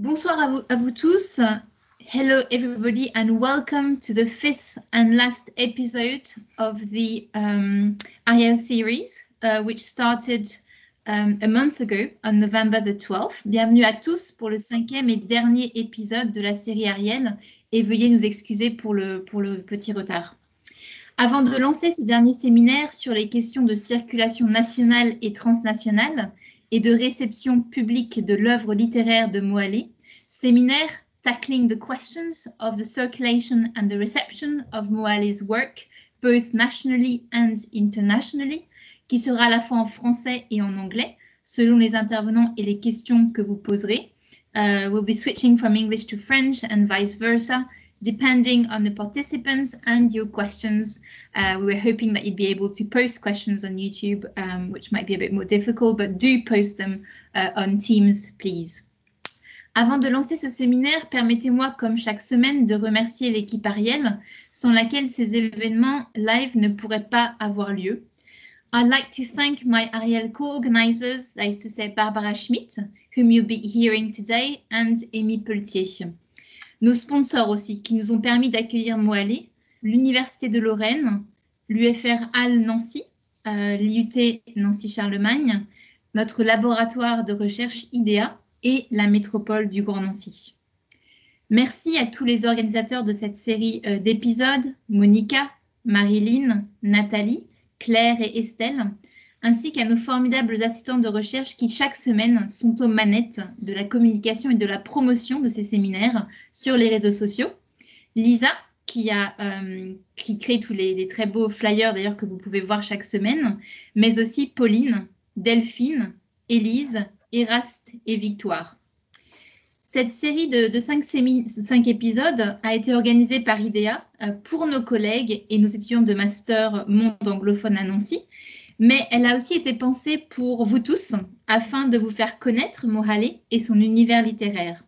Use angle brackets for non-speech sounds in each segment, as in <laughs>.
Bonsoir à vous, tous. Hello, everybody, and welcome to the fifth and last episode of the um, Ariel series, uh, which started um, a month ago on November the 12th. Bienvenue à tous pour le cinquième et dernier épisode de la série Ariel et veuillez nous excuser pour le, pour le petit retard. Avant de lancer ce dernier séminaire sur les questions de circulation nationale et transnationale et de réception publique de l'œuvre littéraire de Moalé, séminaire tackling the questions of the circulation and the reception of Moale's work, both nationally and internationally, qui sera à la fois en français et en anglais, selon les intervenants et les questions que vous poserez. Uh, we'll be switching from English to French and vice versa, depending on the participants and your questions. Uh, we were hoping that you'd be able to post questions on YouTube, um, which might be a bit more difficult, but do post them uh, on Teams, please. Avant de lancer ce séminaire, permettez-moi, comme chaque semaine, de remercier l'équipe Ariel, sans laquelle ces événements live ne pourraient pas avoir lieu. I'd like to thank my Ariel co-organizers, that is to say Barbara Schmidt, whom you'll be hearing today, and Amy Pelletier. Nos sponsors aussi, qui nous ont permis d'accueillir Moalé, l'Université de Lorraine, l'UFR Halle Nancy, euh, l'IUT Nancy Charlemagne, notre laboratoire de recherche IDEA et la métropole du Grand Nancy. Merci à tous les organisateurs de cette série euh, d'épisodes, Monica, Marilyn, Nathalie, Claire et Estelle, ainsi qu'à nos formidables assistants de recherche qui chaque semaine sont aux manettes de la communication et de la promotion de ces séminaires sur les réseaux sociaux. Lisa, qui, a, euh, crée tous les, très beaux flyers d'ailleurs que vous pouvez voir chaque semaine, mais aussi Pauline, Delphine, Élise, Eraste et Victoire. Cette série de, de cinq, cinq, épisodes a été organisée par IDEA euh, pour nos collègues et nos étudiants de master monde anglophone à Nancy, mais elle a aussi été pensée pour vous tous afin de vous faire connaître Mohale et son univers littéraire.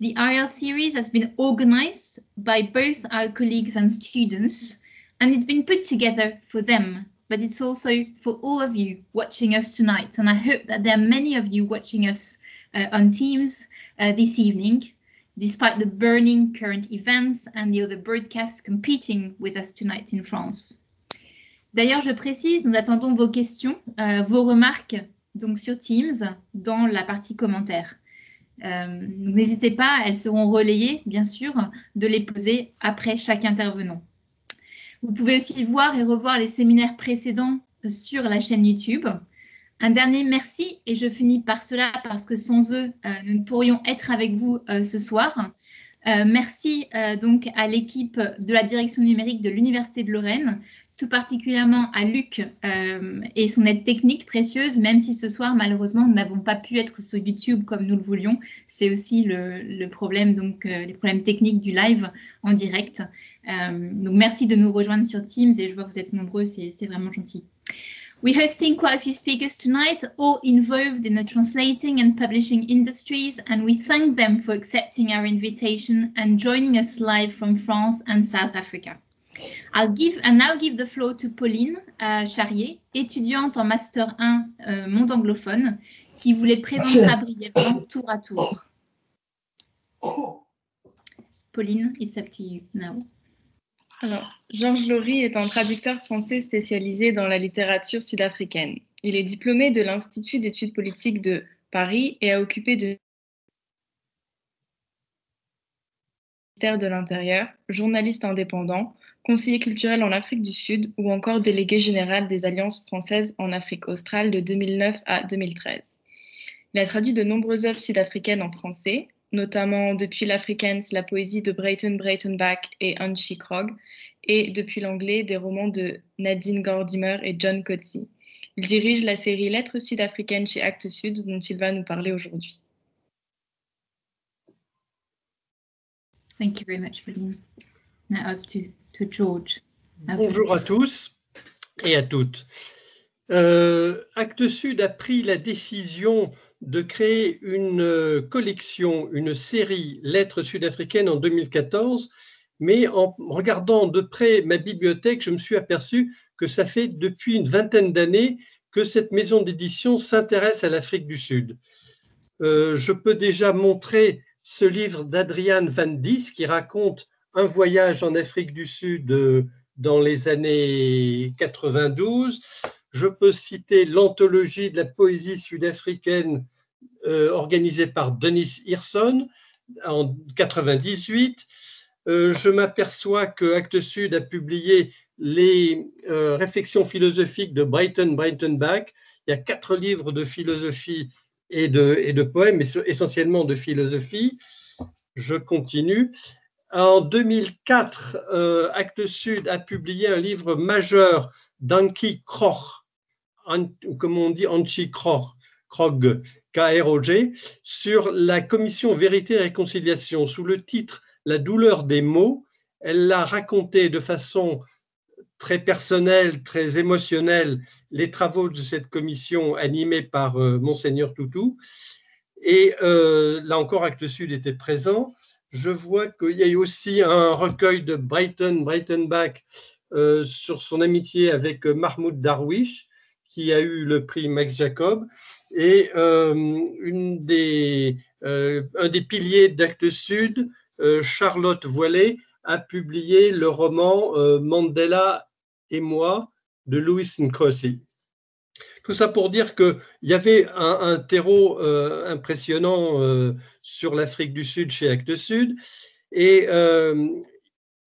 The IR series has been organized by both our colleagues and students, and it's been put together for them but it's also for all of you watching us tonight. And I hope that there are many of you watching us uh, on Teams uh, this evening, despite the burning current events and the other broadcasts competing with us tonight in France. D'ailleurs, je précise, nous attendons vos questions, euh, vos remarques donc sur Teams dans la partie commentaires. Euh, N'hésitez pas, elles seront relayées, bien sûr, de les poser après chaque intervenant. Vous pouvez aussi voir et revoir les séminaires précédents sur la chaîne YouTube. Un dernier merci et je finis par cela parce que sans eux, euh, nous ne pourrions être avec vous ce soir. Merci donc à l'équipe de la direction numérique de l'Université de Lorraine, tout particulièrement à Luc euh, et son aide technique précieuse, même si ce soir, malheureusement, nous n'avons pas pu être sur YouTube comme nous le voulions. C'est aussi le, problème, donc euh, les problèmes techniques du live en direct. Euh, donc merci de nous rejoindre sur Teams et je vois que vous êtes nombreux, c'est vraiment gentil. We're hosting quite a few speakers tonight, all involved in the translating and publishing industries, and we thank them for accepting our invitation and joining us live from France and South Africa. I'll give and now give the floor to Pauline uh, Charrier, étudiante en Master 1 euh, monde anglophone, qui vous les présentera <laughs> brièvement tour à tour. Pauline, it's up to you now. Alors, Georges Laurie est un traducteur français spécialisé dans la littérature sud-africaine. Il est diplômé de l'Institut d'études politiques de Paris et a occupé de ministère de l'Intérieur, journaliste indépendant, conseiller culturel en Afrique du Sud ou encore délégué général des alliances françaises en Afrique australe de 2009 à 2013. Il a traduit de nombreuses œuvres sud-africaines en français, notamment depuis l'Afrikaans la poésie de Brayton Braytonbach et Anchi Krog, et depuis l'anglais des romans de Nadine Gordimer et John Coetzee. Il dirige la série Lettres sud-africaines chez Actes Sud dont il va nous parler aujourd'hui. Thank you very much, George. Bonjour à tous et à toutes. Euh, Actes Sud a pris la décision de créer une collection, une série Lettres sud-africaines en 2014 mais en regardant de près ma bibliothèque, je me suis aperçu que ça fait depuis une vingtaine d'années que cette maison d'édition s'intéresse à l'Afrique du Sud. je peux déjà montrer ce livre d'Adrian Van Dis qui raconte un voyage en Afrique du Sud dans les années 92. Je peux citer l'anthologie de la poésie sud-africaine euh, organisée par Denis Hirson en 98. Euh, je m'aperçois que Actes Sud a publié les euh, réflexions philosophiques de Brighton Breitenbach. Il y a quatre livres de philosophie et de, et de poèmes, mais essentiellement de philosophie. Je continue. En 2004, euh, Actes Sud a publié un livre majeur d'Anki Kroch, comme on dit Anki Kroch, Krog, K-R-O-G, sur la commission Vérité et Réconciliation, sous le titre La douleur des mots. Elle l'a raconté de façon très personnelle, très émotionnelle, les travaux de cette commission animée par euh, Monseigneur Toutou. Et euh, là encore, Actes Sud était présent je vois qu'il y a eu aussi un recueil de Brighton, Breitenbach euh, sur son amitié avec Mahmoud Darwish, qui a eu le prix Max Jacob. Et euh, euh, un des piliers d'Actes Sud, Charlotte Voilet, a publié le roman Mandela et moi de Louis Nkosi. Tout ça pour dire qu'il y avait un, terreau euh, impressionnant euh, sur l'Afrique du Sud chez Actes Sud. Et euh,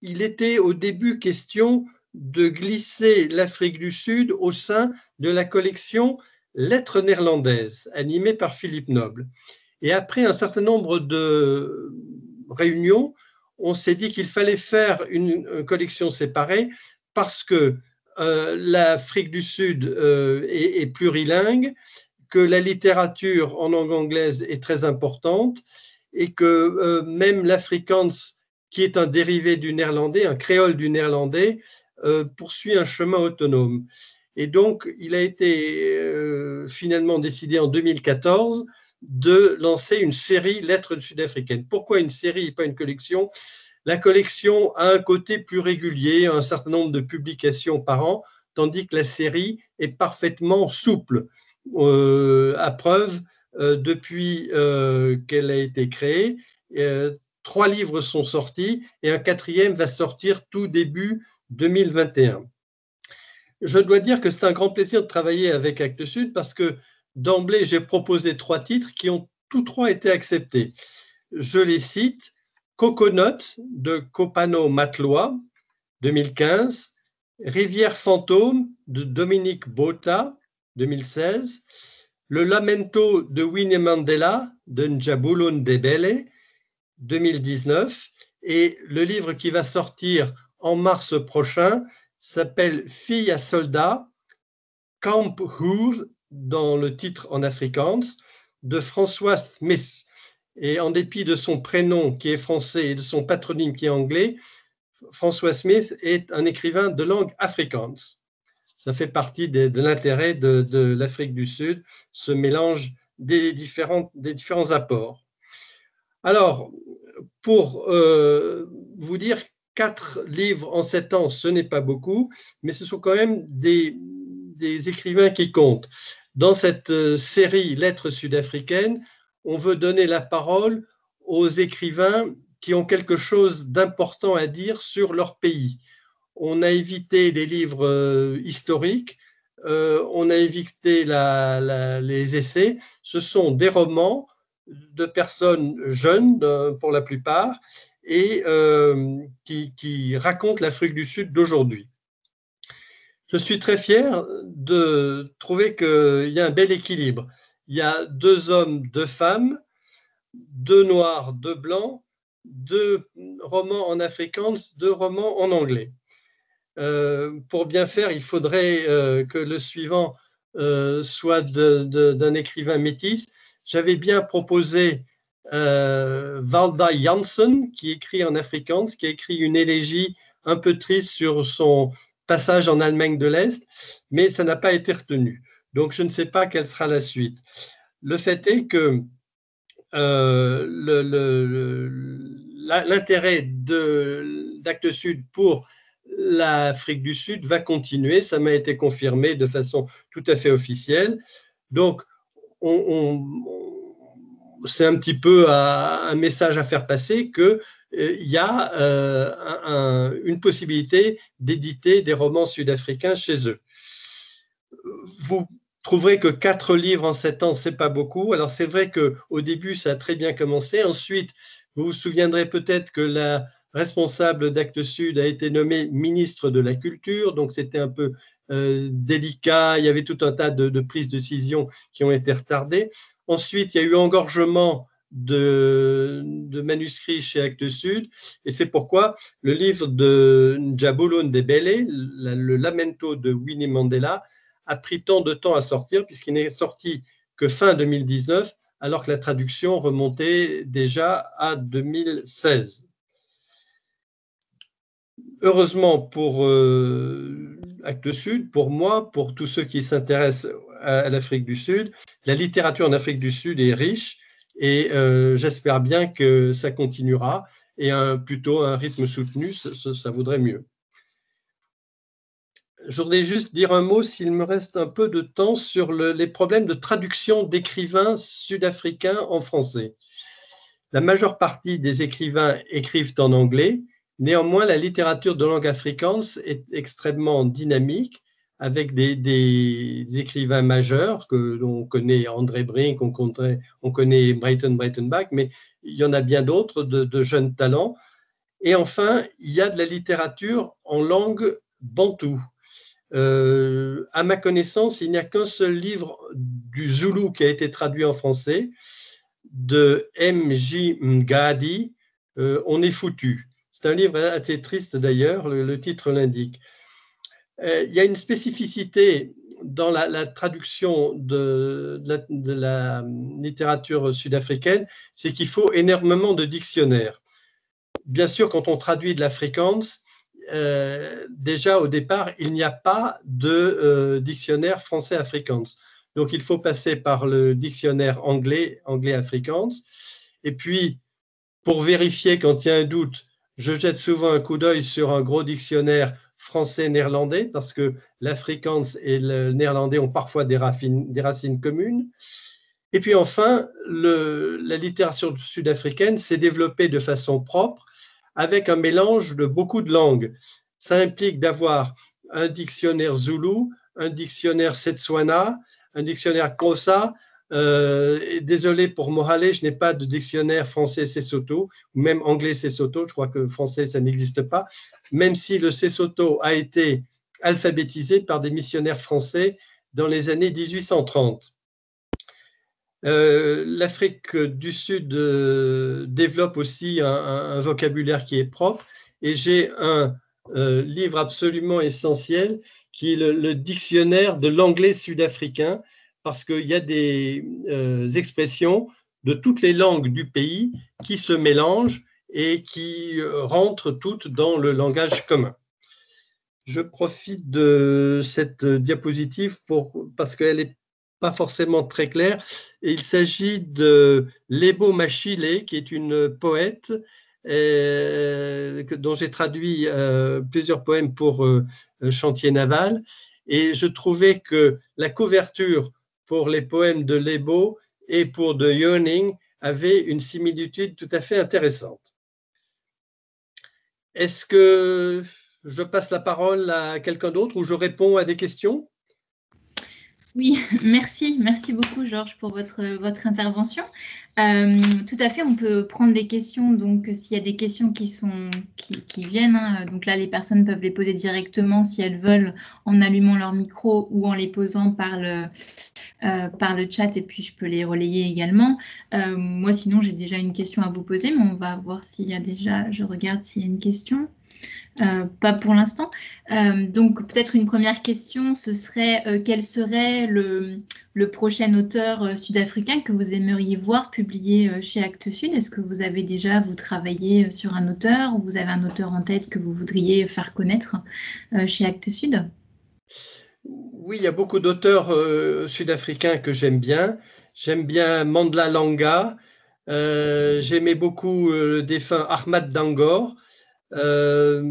il était au début question de glisser l'Afrique du Sud au sein de la collection Lettres néerlandaises, animée par Philippe Noble. Et après un certain nombre de réunions, on s'est dit qu'il fallait faire une collection séparée parce que euh, l'Afrique du Sud euh, est, plurilingue, que la littérature en langue anglaise est très importante et que euh, même l'Afrikaans, qui est un dérivé du néerlandais, un créole du néerlandais, poursuit un chemin autonome. Et donc, il a été finalement décidé en 2014 de lancer une série Lettres sud-africaines. Pourquoi une série et pas une collection? La collection a un côté plus régulier, un certain nombre de publications par an, tandis que la série est parfaitement souple. Euh, à preuve, euh, depuis euh, qu'elle a été créée, trois livres sont sortis et un quatrième va sortir tout début 2021. Je dois dire que c'est un grand plaisir de travailler avec Actes Sud parce que d'emblée, j'ai proposé trois titres qui ont tous trois été acceptés. Je les cite Coconut de Copano Matlois, 2015, Rivière fantôme de Dominique Bota, 2016, Le Lamento de Winnie Mandela de Njabulun Debele, 2019, et le livre qui va sortir en mars prochain s'appelle Fille à soldat, Camp Hour dans le titre en afrikaans, de François Smith. Et en dépit de son prénom qui est français et de son patronyme qui est anglais, François Smith est un écrivain de langue afrikaans. Ça fait partie de, l'intérêt de, l'Afrique du Sud, ce mélange des différents, des différents apports. Alors, pour euh, vous dire, quatre livres en sept ans, ce n'est pas beaucoup, mais ce sont quand même des, des écrivains qui comptent. Dans cette euh, série Lettres sud-africaines, on veut donner la parole aux écrivains qui ont quelque chose d'important à dire sur leur pays. On a évité des livres euh, historiques, euh, on a évité les essais. Ce sont des romans de personnes jeunes pour la plupart et euh, qui racontent l'Afrique du Sud d'aujourd'hui. Je suis très fier de trouver qu'il y a un bel équilibre il y a deux hommes, deux femmes, deux noirs, deux blancs, deux romans en afrikaans, deux romans en anglais. Euh, pour bien faire, il faudrait euh, que le suivant euh, soit d'un écrivain métis. J'avais bien proposé Valda Jansson, qui écrit en afrikaans, qui a écrit une élégie un peu triste sur son passage en Allemagne de l'Est, mais ça n'a pas été retenu. Donc, je ne sais pas quelle sera la suite. Le fait est que euh, l'intérêt d'Actes Sud pour l'Afrique du Sud va continuer. Ça m'a été confirmé de façon tout à fait officielle. Donc, on, c'est un petit peu un message à faire passer qu'il y a une possibilité d'éditer des romans sud-africains chez eux. Vous trouverez que quatre livres en sept ans, c'est pas beaucoup. Alors c'est vrai qu'au début, ça a très bien commencé. Ensuite, vous vous souviendrez peut-être que la responsable d'Actes Sud a été nommée ministre de la Culture, donc c'était un peu euh, délicat. Il y avait tout un tas de, prises de décision qui ont été retardées. Ensuite, il y a eu engorgement de, manuscrits chez Actes Sud, et c'est pourquoi le livre de Njabulun Debele, le Lamento de Winnie Mandela, a pris tant de temps à sortir, puisqu'il n'est sorti que fin 2019, alors que la traduction remontait déjà à 2016. Heureusement pour euh, Actes Sud, pour moi, pour tous ceux qui s'intéressent à, l'Afrique du Sud, la littérature en Afrique du Sud est riche et euh, j'espère bien que ça continuera et plutôt un rythme soutenu, ça vaudrait mieux. Je voudrais juste dire un mot, s'il me reste un peu de temps, sur les problèmes de traduction d'écrivains sud-africains en français. La majeure partie des écrivains écrivent en anglais. Néanmoins, la littérature de langue afrikaans est extrêmement dynamique, avec des, écrivains majeurs que l'on connaît André Brink, on connaît, on connaît Brighton Breitenbach, mais il y en a bien d'autres de, de jeunes talents. Et enfin, il y a de la littérature en langue bantou. Euh, à ma connaissance, il n'y a qu'un seul livre du Zoulou qui a été traduit en français, de M.J. Mgadi, euh, On est foutu. C'est un livre assez triste d'ailleurs, le, titre l'indique. Euh, il y a une spécificité dans la, traduction de, la, littérature sud-africaine, c'est qu'il faut énormément de dictionnaires. Bien sûr, quand on traduit de la fréquence, euh, déjà au départ, il n'y a pas de euh, dictionnaire français afrikaans. Donc, il faut passer par le dictionnaire anglais, anglais afrikaans. Et puis, pour vérifier quand il y a un doute, je jette souvent un coup d'œil sur un gros dictionnaire français-néerlandais parce que l'afrikaans et le néerlandais ont parfois des, des racines communes. Et puis enfin, la littérature sud-africaine s'est développée de façon propre avec un mélange de beaucoup de langues. Ça implique d'avoir un dictionnaire zoulou, un dictionnaire Setswana, un dictionnaire Kosa. Euh, désolé pour Mohale, je n'ai pas de dictionnaire français Sesotho, ou même anglais Sesotho, je crois que français ça n'existe pas, même si le Sesotho a été alphabétisé par des missionnaires français dans les années 1830. Euh, L'Afrique du Sud euh, développe aussi un, vocabulaire qui est propre et j'ai un euh, livre absolument essentiel qui est le, dictionnaire de l'anglais sud-africain parce qu'il y a des expressions de toutes les langues du pays qui se mélangent et qui rentrent toutes dans le langage commun. Je profite de cette diapositive pour, parce qu'elle est pas forcément très clair. il s'agit de Lebo Machile, qui est une poète euh, dont j'ai traduit euh, plusieurs poèmes pour euh, Chantier Naval. Et je trouvais que la couverture pour les poèmes de Lebo et pour de Yearning avait une similitude tout à fait intéressante. Est-ce que je passe la parole à quelqu'un d'autre ou je réponds à des questions? Oui, <laughs> merci. Merci beaucoup, Georges, pour votre, votre intervention. Euh, tout à fait, on peut prendre des questions. Donc, s'il y a des questions qui, sont, qui, viennent, hein, donc là, les personnes peuvent les poser directement si elles veulent en allumant leur micro ou en les posant par le, euh, par le chat et puis je peux les relayer également. Euh, moi, sinon, j'ai déjà une question à vous poser, mais on va voir s'il y a déjà, je regarde s'il y a une question. Euh, pas pour l'instant. Euh, donc peut-être une première question, ce serait euh, quel serait le, prochain auteur sud-africain que vous aimeriez voir publié chez Actes Sud? Est-ce que vous avez déjà, vous travaillé sur un auteur ou vous avez un auteur en tête que vous voudriez faire connaître chez Actes Sud? Oui, il y a beaucoup d'auteurs sud-africains que j'aime bien. J'aime bien Mandla Langa. J'aimais beaucoup le défunt Ahmad Dangor. Euh,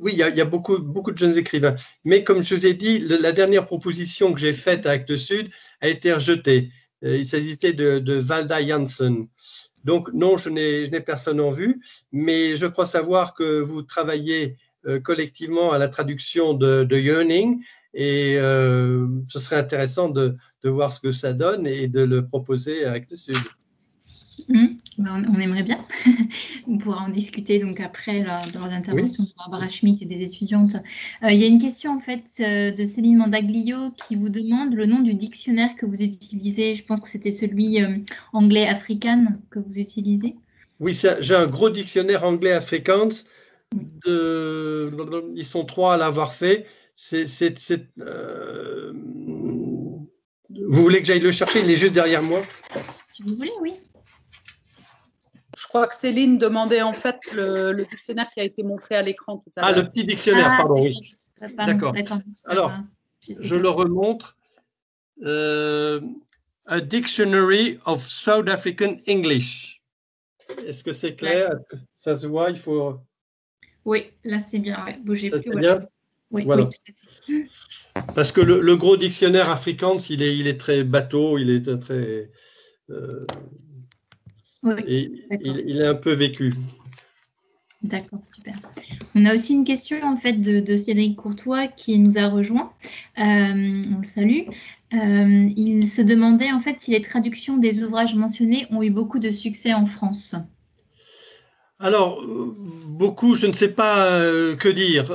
oui, il y, a, beaucoup, de jeunes écrivains. Mais comme je vous ai dit, la dernière proposition que j'ai faite à Actes Sud a été rejetée. il s'agissait de, Valda Janssen. Donc non, je n'ai personne en vue, mais je crois savoir que vous travaillez collectivement à la traduction de, Yearning et ce serait intéressant de, de, voir ce que ça donne et de le proposer avec le Sud. Mmh. Ben, on, aimerait bien. <laughs> on pourra en discuter donc après lors, d'intervention de Barbara Schmitt et des étudiantes. Euh, il y a une question en fait euh, de Céline Mandaglio qui vous demande le nom du dictionnaire que vous utilisez. Je pense que c'était celui euh, anglais africain que vous utilisez. Oui, j'ai un gros dictionnaire anglais africain. ils sont trois à l'avoir fait. vous voulez que j'aille le chercher? Il est juste derrière moi. Si vous voulez, oui. Crois que Céline demandait en fait le, dictionnaire qui a été montré à l'écran tout à l'heure. Ah, le petit dictionnaire, ah, pardon, oui. D'accord. Alors, je le remontre. Euh, a Dictionary of South African English. Est-ce que c'est clair? Ça se voit, il faut. Oui, là c'est bien, ouais. bougez plus. Bien oui, voilà. tout à fait. Parce que le, gros dictionnaire africain, il est, il est très bateau, il est très. Euh, et il, est un peu vécu. D'accord, super. On a aussi une question en fait de, Cédric Courtois qui nous a rejoint. Euh, on le salue. Euh, il se demandait en fait si les traductions des ouvrages mentionnés ont eu beaucoup de succès en France. Alors, beaucoup, je ne sais pas euh, que dire.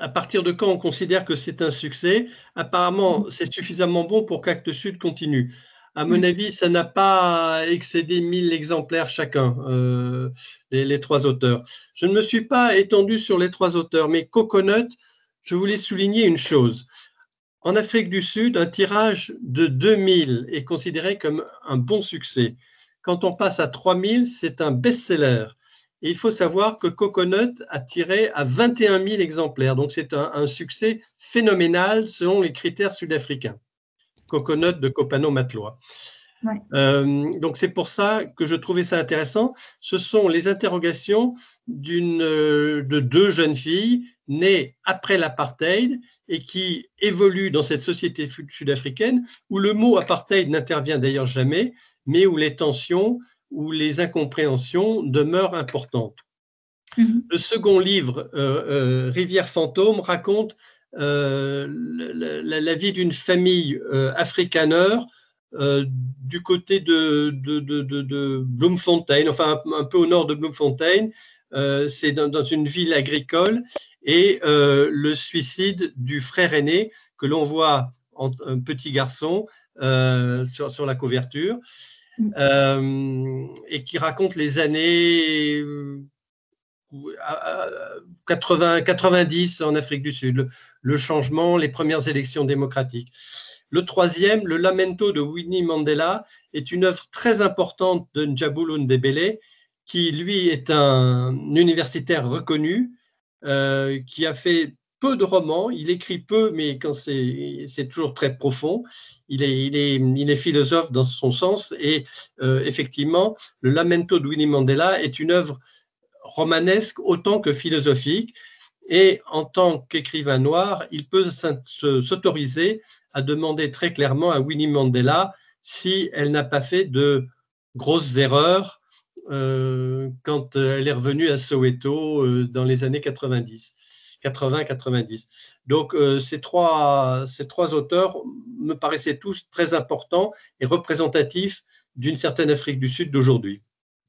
à partir de quand on considère que c'est un succès? Apparemment, c'est suffisamment bon pour qu'Actes Sud continue. À mon avis, ça n'a pas excédé 1000 exemplaires chacun, euh, les, trois auteurs. Je ne me suis pas étendu sur les trois auteurs, mais Coconut, je voulais souligner une chose. En Afrique du Sud, un tirage de 2000 est considéré comme un bon succès. Quand on passe à 3000, c'est un best-seller. Et il faut savoir que Coconut a tiré à 21 000 exemplaires. Donc c'est un succès phénoménal selon les critères sud-africains. Coconut de Copano Matlois. Euh, donc c'est pour ça que je trouvais ça intéressant. Ce sont les interrogations euh, de deux jeunes filles nées après l'apartheid et qui évoluent dans cette société sud-africaine où le mot apartheid n'intervient d'ailleurs jamais, mais où les tensions ou les incompréhensions demeurent importantes. Mm-hmm. Le second livre, euh, Rivière fantôme, raconte euh, la, vie d'une famille euh, africaneur euh, du côté de, de, de, Bloemfontein, enfin un, peu au nord de Bloemfontein. c'est dans, une ville agricole et le suicide du frère aîné que l'on voit en un petit garçon sur, sur, la couverture mm. et qui raconte les années 80, 90 en Afrique du Sud, le, changement, les premières élections démocratiques. Le troisième, le Lamento de Winnie Mandela, est une œuvre très importante de Njabulu Ndebele, qui lui est un universitaire reconnu, euh, qui a fait peu de romans, il écrit peu, mais quand c'est toujours très profond. Il est, il, est, il est, philosophe dans son sens, et euh, effectivement, le Lamento de Winnie Mandela est une œuvre romanesque autant que philosophique. Et en tant qu'écrivain noir, il peut s'autoriser à demander très clairement à Winnie Mandela si elle n'a pas fait de grosses erreurs euh, quand elle est revenue à Soweto euh, dans les années 90. 80-90. Donc, euh, ces, trois, ces trois auteurs me paraissaient tous très importants et représentatifs d'une certaine Afrique du Sud d'aujourd'hui.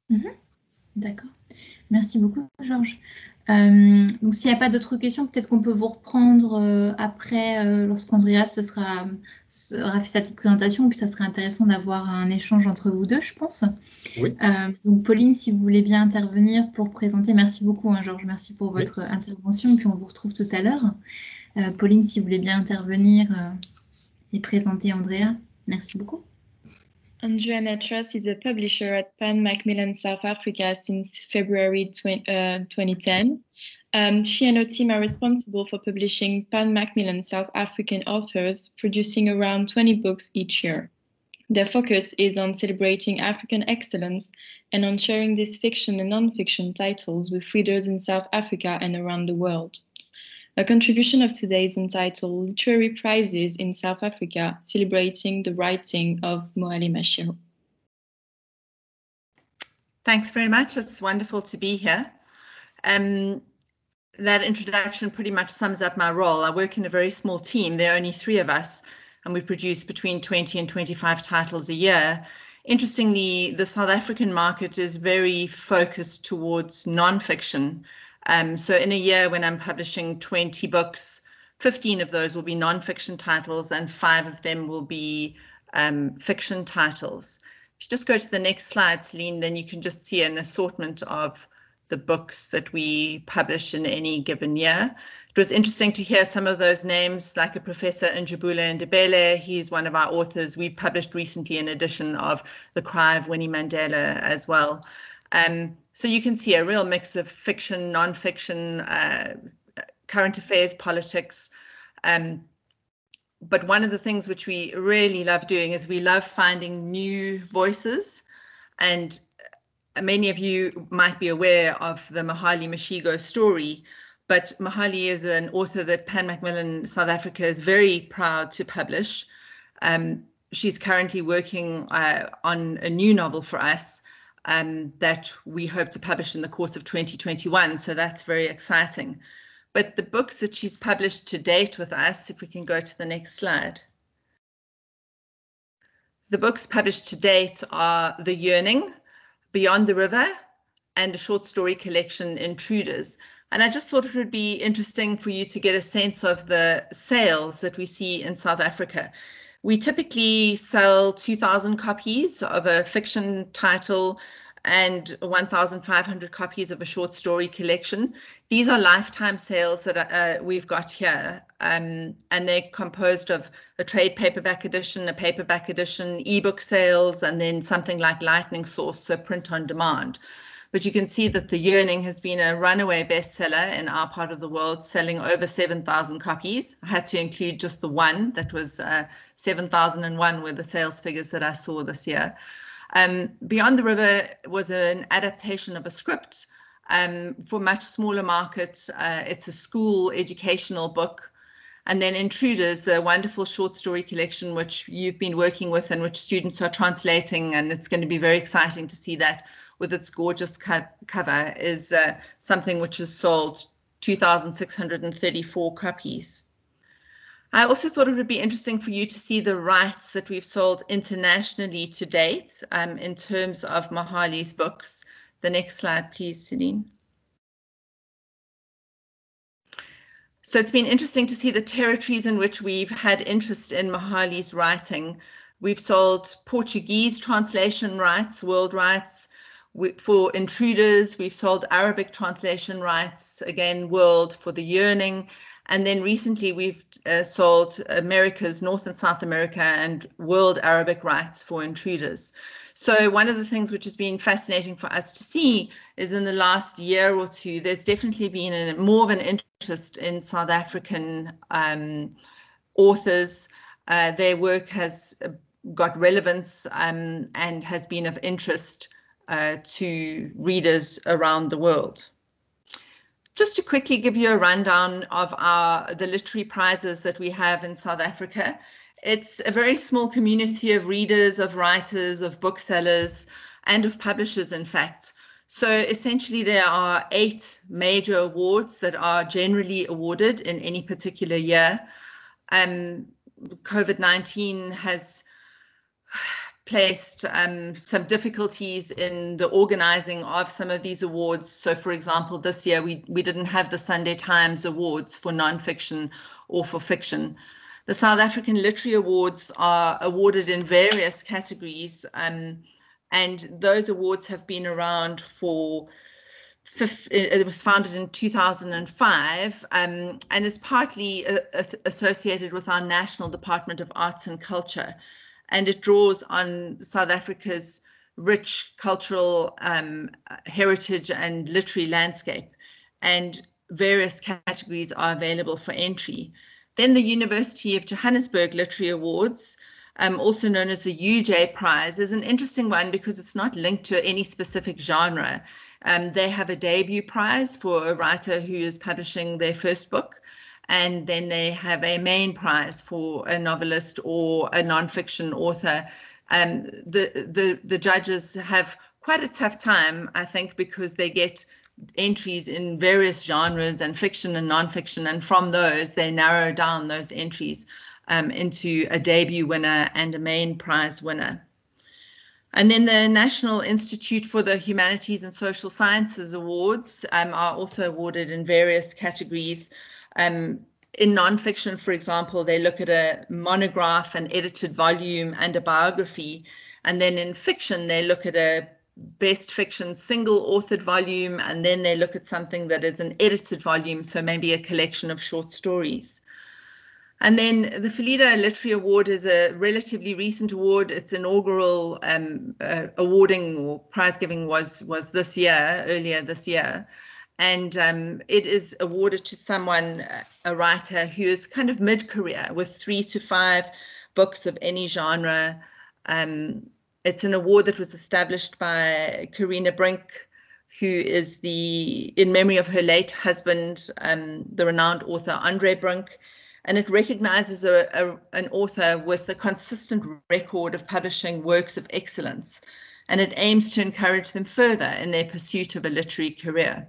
Mhm. D'accord. Merci beaucoup, Georges. Euh, donc, s'il n'y a pas d'autres questions, peut-être qu'on peut vous reprendre euh, après, euh, lorsqu'Andreas se sera, aura fait sa petite présentation, puis ça serait intéressant d'avoir un échange entre vous deux, je pense. Oui. donc, Pauline, si vous voulez bien intervenir pour présenter, merci beaucoup, hein, Georges, merci pour votre intervention, puis on vous retrouve tout à l'heure. Pauline, si vous voulez bien intervenir et présenter Andrea, merci beaucoup. Andrea Nattrass is a publisher at Pan Macmillan South Africa since February 20, uh, 2010. Um, she and her team are responsible for publishing Pan Macmillan South African authors, producing around 20 books each year. Their focus is on celebrating African excellence and on sharing these fiction and non-fiction titles with readers in South Africa and around the world. A contribution of today is entitled Literary Prizes in South Africa, celebrating the writing of Mohale Mashigo. Thanks very much. It's wonderful to be here. Um, that introduction pretty much sums up my role. I work in a very small team. There are only three of us, and we produce between 20 and 25 titles a year. Interestingly, the South African market is very focused towards nonfiction. Um, so in a year when I'm publishing 20 books, 15 of those will be nonfiction titles and five of them will be um, fiction titles. If you just go to the next slide, Celine, then you can just see an assortment of the books that we publish in any given year. It was interesting to hear some of those names, like a Professor Njabulo Ndebele. He's one of our authors. We published recently an edition of The Cry of Winnie Mandela as well. Um, so you can see a real mix of fiction, non-fiction, uh, current affairs, politics. Um, but one of the things which we really love doing is we love finding new voices. And many of you might be aware of the Mohale Mashigo story, but Mohale is an author that Pan Macmillan South Africa is very proud to publish. Um, she's currently working uh, on a new novel for us um, that we hope to publish in the course of 2021. So that's very exciting. But the books that she's published to date with us, if we can go to the next slide. The books published to date are The Yearning, Beyond the River, and a short story collection, Intruders. And I just thought it would be interesting for you to get a sense of the sales that we see in South Africa. We typically sell 2,000 copies of a fiction title and 1,500 copies of a short story collection. These are lifetime sales that uh, we've got here, um, and they're composed of a trade paperback edition, a paperback edition, ebook sales, and then something like Lightning Source, so print on demand. But you can see that The Yearning has been a runaway bestseller in our part of the world, selling over 7,000 copies. I had to include just the one that was uh, 7,001 were the sales figures that I saw this year. Um, Beyond the River was an adaptation of a script um, for much smaller market. Uh, it's a school educational book. And then Intruders, the wonderful short story collection, which you've been working with and which students are translating. And it's going to be very exciting to see that with its gorgeous co cover is uh, something which has sold 2,634 copies. I also thought it would be interesting for you to see the rights that we've sold internationally to date um, in terms of Mohale's books. The next slide, please, Celine. So it's been interesting to see the territories in which we've had interest in Mohale's writing. We've sold Portuguese translation rights, world rights, we, for intruders, we've sold Arabic translation rights, again, world for the yearning. And then recently we've uh, sold America's North and South America and world Arabic rights for intruders. So one of the things which has been fascinating for us to see is in the last year or two, there's definitely been a, more of an interest in South African um, authors. Uh, their work has got relevance um, and has been of interest uh, to readers around the world. Just to quickly give you a rundown of our the literary prizes that we have in South Africa. It's a very small community of readers, of writers, of booksellers, and of publishers, in fact. So essentially, there are eight major awards that are generally awarded in any particular year. Um, COVID 19 has placed um, some difficulties in the organizing of some of these awards. So, for example, this year we, we didn't have the Sunday Times Awards for nonfiction or for fiction. The South African Literary Awards are awarded in various categories, um, and those awards have been around for it was founded in 2005 um, and is partly uh, associated with our National Department of Arts and Culture and it draws on South Africa's rich cultural um, heritage and literary landscape. And various categories are available for entry. Then the University of Johannesburg Literary Awards, um, also known as the UJ Prize, is an interesting one because it's not linked to any specific genre. Um, they have a debut prize for a writer who is publishing their first book. And then they have a main prize for a novelist or a nonfiction author. Um, the, the, the judges have quite a tough time, I think, because they get entries in various genres and fiction and nonfiction, and from those they narrow down those entries um, into a debut winner and a main prize winner. And then the National Institute for the Humanities and Social Sciences Awards um, are also awarded in various categories. Um, in nonfiction, for example, they look at a monograph, an edited volume, and a biography. And then in fiction, they look at a best fiction single authored volume, and then they look at something that is an edited volume, so maybe a collection of short stories. And then the Philida Literary Award is a relatively recent award. Its inaugural um, uh, awarding or prize giving was was this year, earlier this year, and um, it is awarded to someone, uh, a writer who is kind of mid-career with three to five books of any genre. Um, it's an award that was established by Karina Brink, who is the in memory of her late husband, um, the renowned author Andre Brink and it recognizes a, a, an author with a consistent record of publishing works of excellence, and it aims to encourage them further in their pursuit of a literary career.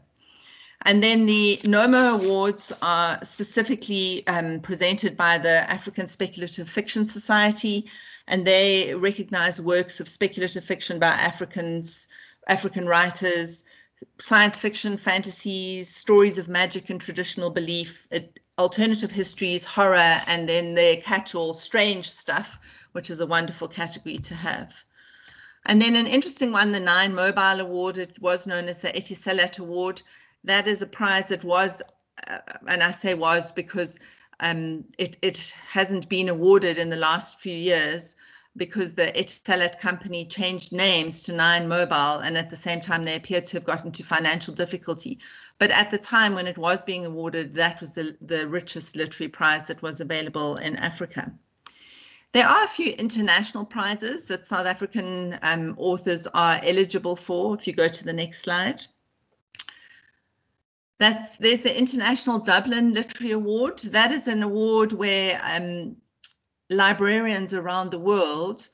And then the Nommo Awards are specifically um, presented by the African Speculative Fiction Society, and they recognize works of speculative fiction by Africans, African writers, science fiction, fantasies, stories of magic and traditional belief, alternative histories, horror, and then their catch-all strange stuff, which is a wonderful category to have. And then an interesting one, the Nine Mobile Award, it was known as the Etisalat Award. That is a prize that was, uh, and I say was because um, it, it hasn't been awarded in the last few years, because the Etisalat company changed names to Nine Mobile, and at the same time they appear to have gotten into financial difficulty. But at the time when it was being awarded, that was the, the richest literary prize that was available in Africa. There are a few international prizes that South African um, authors are eligible for. If you go to the next slide. That's, there's the International Dublin Literary Award. That is an award where um, librarians around the world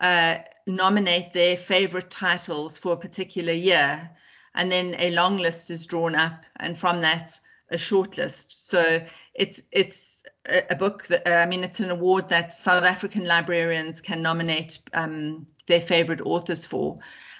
uh, nominate their favorite titles for a particular year, and then a long list is drawn up, and from that, a short list. So it's it's a, book that uh, I mean, it's an award that South African librarians can nominate um, their favorite authors for,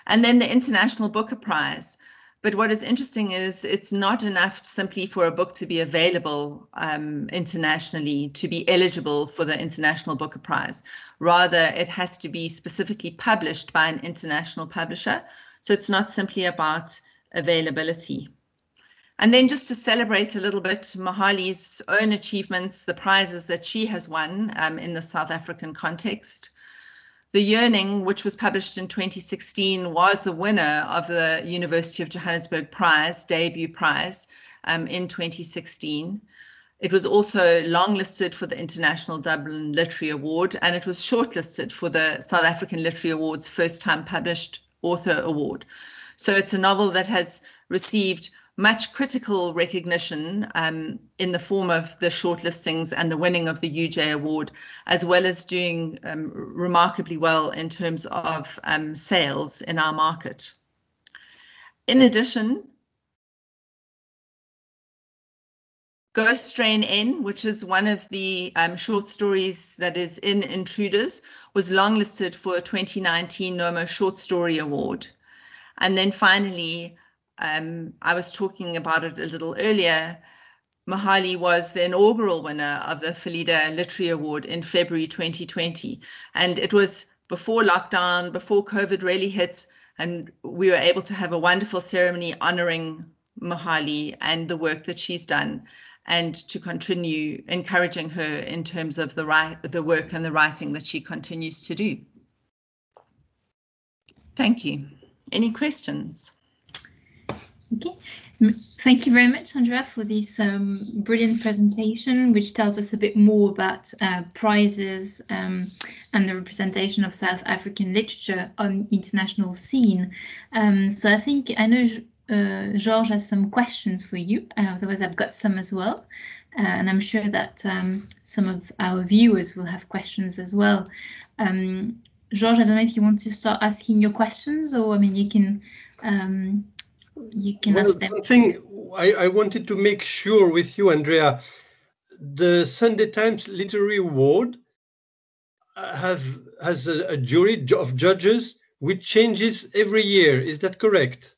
and then the International Booker Prize. But what is interesting is it's not enough simply for a book to be available um, internationally to be eligible for the International Booker Prize. Rather, it has to be specifically published by an international publisher. So it's not simply about availability. And then just to celebrate a little bit Mohale's own achievements, the prizes that she has won um, in the South African context. The Yearning, which was published in 2016, was the winner of the University of Johannesburg Prize, debut prize, um, in 2016. It was also longlisted for the International Dublin Literary Award, and it was shortlisted for the South African Literary Awards First Time Published Author Award. So it's a novel that has received much critical recognition um, in the form of the shortlistings and the winning of the UJ Award, as well as doing um, remarkably well in terms of um, sales in our market. In addition, Ghost Strain N, which is one of the um, short stories that is in Intruders, was longlisted for a 2019 Nommo Short Story Award. And then finally, um, I was talking about it a little earlier. Mohale was the inaugural winner of the Philida Literary Award in February 2020. And it was before lockdown, before COVID really hit, and we were able to have a wonderful ceremony honoring Mohale and the work that she's done and to continue encouraging her in terms of the right the work and the writing that she continues to do. Thank you. Any questions? Okay, thank you very much, Andrea, for this um, brilliant presentation, which tells us a bit more about uh, prizes um, and the representation of South African literature on international scene. Um, so I think I know uh, George has some questions for you. Uh, otherwise, I've got some as well. uh, and I'm sure that um, some of our viewers will have questions as well. Um, George, I don't know if you want to start asking your questions, or I mean, you can um, you can well, ask them. One thing I, I wanted to make sure with you, Andrea, the Sunday Times Literary Award uh, have has a, a jury of judges which changes every year. Is that correct?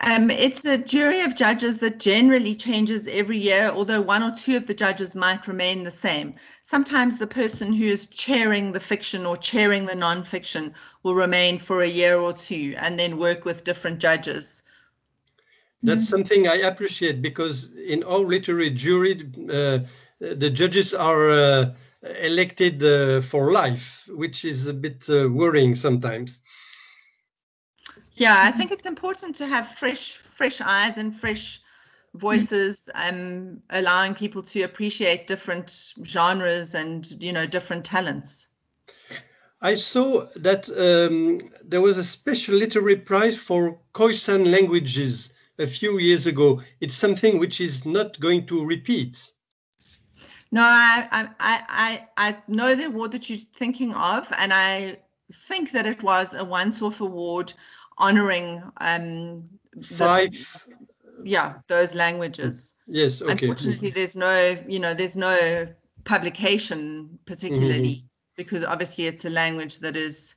Um, it's a jury of judges that generally changes every year, although one or two of the judges might remain the same. Sometimes the person who is chairing the fiction or chairing the non-fiction will remain for a year or two and then work with different judges. That's mm -hmm. something I appreciate because in all literary jury, uh, the judges are uh, elected uh, for life, which is a bit uh, worrying sometimes. Yeah, I think it's important to have fresh, fresh eyes and fresh voices, um, allowing people to appreciate different genres and you know different talents. I saw that um, there was a special literary prize for Khoisan languages a few years ago. It's something which is not going to repeat. No, I, I, I, I know the award that you're thinking of, and I think that it was a once-off award honoring um, five. The, yeah, those languages. Yes. Okay. Unfortunately, there's no, you know, there's no publication particularly mm -hmm. because obviously it's a language that is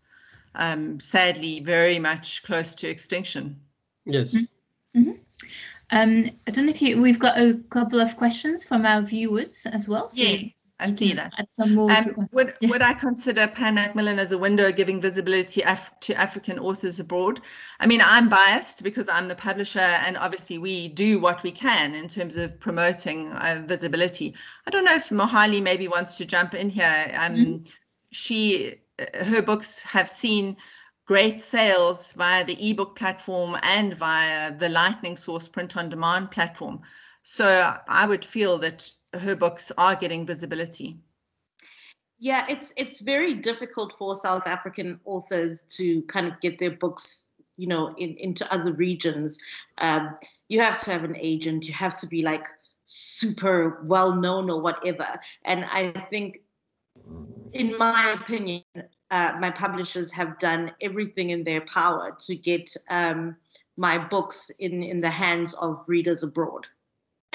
um, sadly very much close to extinction. Yes. Mm -hmm. Um, I don't know if you, we've got a couple of questions from our viewers as well. So yeah. I see that. Add some more. Um, would yeah. would I consider Pan Macmillan as a window giving visibility Af to African authors abroad? I mean, I'm biased because I'm the publisher, and obviously we do what we can in terms of promoting uh, visibility. I don't know if Mohale maybe wants to jump in here. Um, mm -hmm. She, uh, her books have seen great sales via the ebook platform and via the Lightning Source print on demand platform. So I would feel that her books are getting visibility? Yeah, it's it's very difficult for South African authors to kind of get their books, you know, in, into other regions. Um, you have to have an agent. You have to be like super well known or whatever. And I think, in my opinion, uh, my publishers have done everything in their power to get um, my books in in the hands of readers abroad.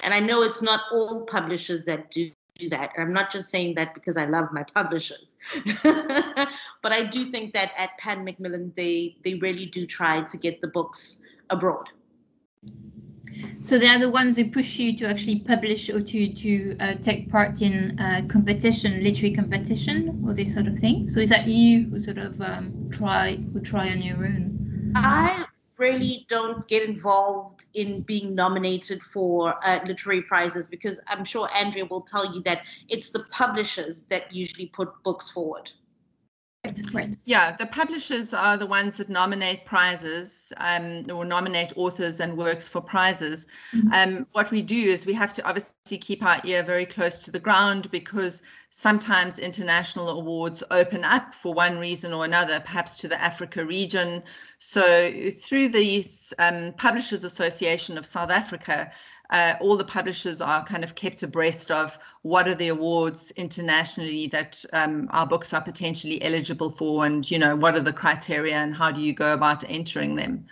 And I know it's not all publishers that do that. And I'm not just saying that because I love my publishers, <laughs> but I do think that at Pan Macmillan, they, they really do try to get the books abroad. So they are the ones who push you to actually publish or to to uh, take part in uh, competition, literary competition, or this sort of thing. So is that you who sort of um, try who try on your own? I really don't get involved in being nominated for uh, literary prizes because I'm sure Andrea will tell you that it's the publishers that usually put books forward. Right. Yeah, the publishers are the ones that nominate prizes um, or nominate authors and works for prizes. Mm-hmm. Um, what we do is we have to obviously keep our ear very close to the ground because sometimes international awards open up for one reason or another, perhaps to the Africa region. So through the um, Publishers Association of South Africa, uh, all the publishers are kind of kept abreast of what are the awards internationally that um, our books are potentially eligible for and you know what are the criteria and how do you go about entering them